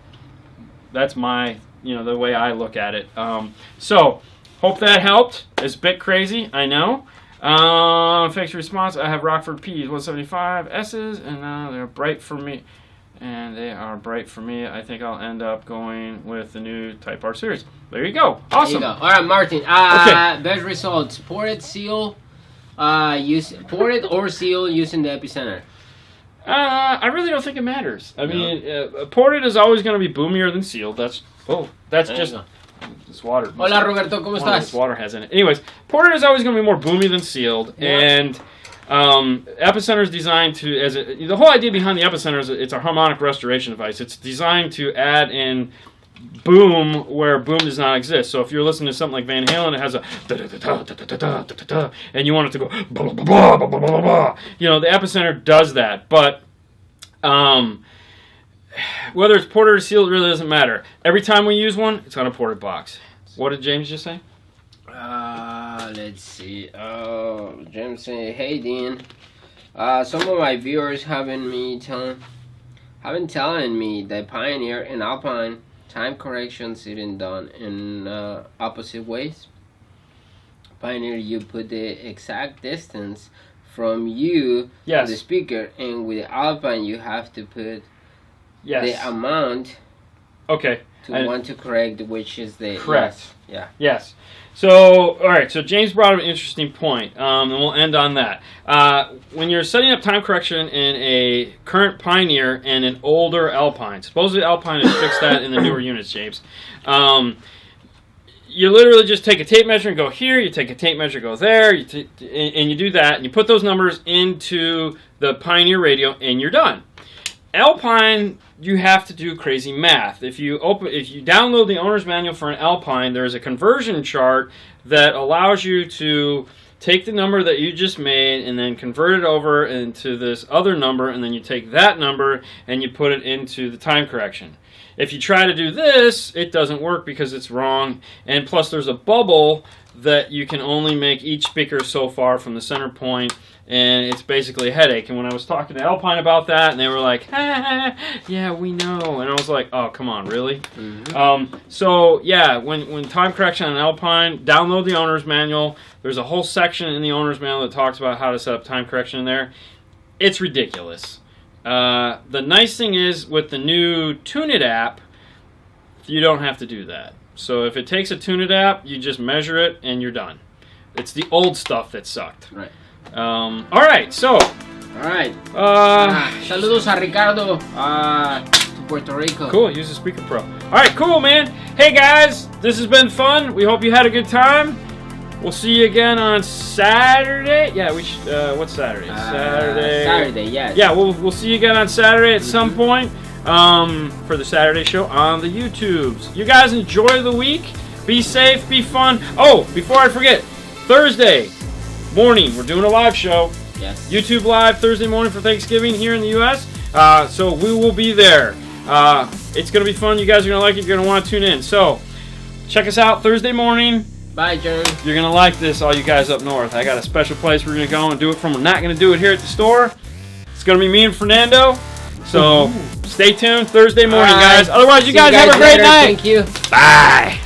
That's my, you know, the way I look at it. Um, so, hope that helped. It's a bit crazy, I know. Um, fixed response, I have Rockford P's 175 S's, and uh, they're bright for me. And they are bright for me. I think I'll end up going with the new Type R series. There you go. Awesome. There you go. All right, Martin. Uh, okay. Best results: ported seal, uh, use ported or seal using the epicenter. Uh, I really don't think it matters. I no. mean, uh, ported is always going to be boomier than sealed. That's oh, that's there just this water. Hola Roberto, ¿cómo estás? This water has in it. Anyways, ported is always going to be more boomy than sealed, yeah. and um, epicenter is designed to as a, the whole idea behind the epicenter is it's a harmonic restoration device. It's designed to add in boom where boom does not exist. So if you're listening to something like Van Halen, it has a and you want it to go blah blah blah blah blah blah blah. You know, the epicenter does that, but um, whether it's ported or sealed, really doesn't matter. Every time we use one, it's on a ported box. What did James just say? Uh, let's see. Oh, James saying, "Hey Dean, uh, some of my viewers haven't me telling, haven't telling me that Pioneer and Alpine time corrections isn't done in uh, opposite ways. Pioneer, you put the exact distance from you yes. to the speaker, and with Alpine, you have to put yes. the amount. Okay. To and want to correct, which is the correct. Yes. Yeah. Yes. So, all right. So James brought up an interesting point, um, and we'll end on that. Uh, when you're setting up time correction in a current Pioneer and an older Alpine, supposedly Alpine has fixed that in the newer units, James. Um, you literally just take a tape measure and go here. You take a tape measure, go there, you t- and you do that, and you put those numbers into the Pioneer radio, and you're done. Alpine, you have to do crazy math. If you open, if you download the owner's manual for an Alpine, there's a conversion chart that allows you to take the number that you just made and then convert it over into this other number, and then you take that number and you put it into the time correction. If you try to do this, it doesn't work because it's wrong, and plus there's a bubble that you can only make each speaker so far from the center point and it's basically a headache. And when I was talking to Alpine about that, and they were like, "Yeah, we know," and I was like, "Oh, come on, really?" Mm-hmm. Um, so yeah, when when time correction on Alpine, download the owner's manual. There's a whole section in the owner's manual that talks about how to set up time correction in there. It's ridiculous. Uh, the nice thing is with the new TuneIt app, you don't have to do that. So if it takes a TuneIt app, you just measure it and you're done. It's the old stuff that sucked. Right. Um, all right, so. All right. Uh, ah, saludos a Ricardo uh, to Puerto Rico. Cool. Use the speaker pro. All right, cool, man. Hey guys, this has been fun. We hope you had a good time. We'll see you again on Saturday. Yeah, we should, uh, what's Saturday? Uh, Saturday. Saturday, yes. Yeah, we'll we'll see you again on Saturday at mm -hmm. some point um, for the Saturday show on the YouTubes. You guys enjoy the week. Be safe. Be fun. Oh, before I forget, Thursday morning. We're doing a live show. Yes. YouTube live Thursday morning for Thanksgiving here in the U.S. Uh, so we will be there. Uh, it's going to be fun. You guys are going to like it. You're going to want to tune in. So check us out Thursday morning. Bye, Jerry. You're going to like this, all you guys up north. I got a special place we're going to go and do it from. We're not going to do it here at the store. It's going to be me and Fernando. So stay tuned Thursday morning, guys. Otherwise, you guys, you guys have a great later. night. Thank you. Bye.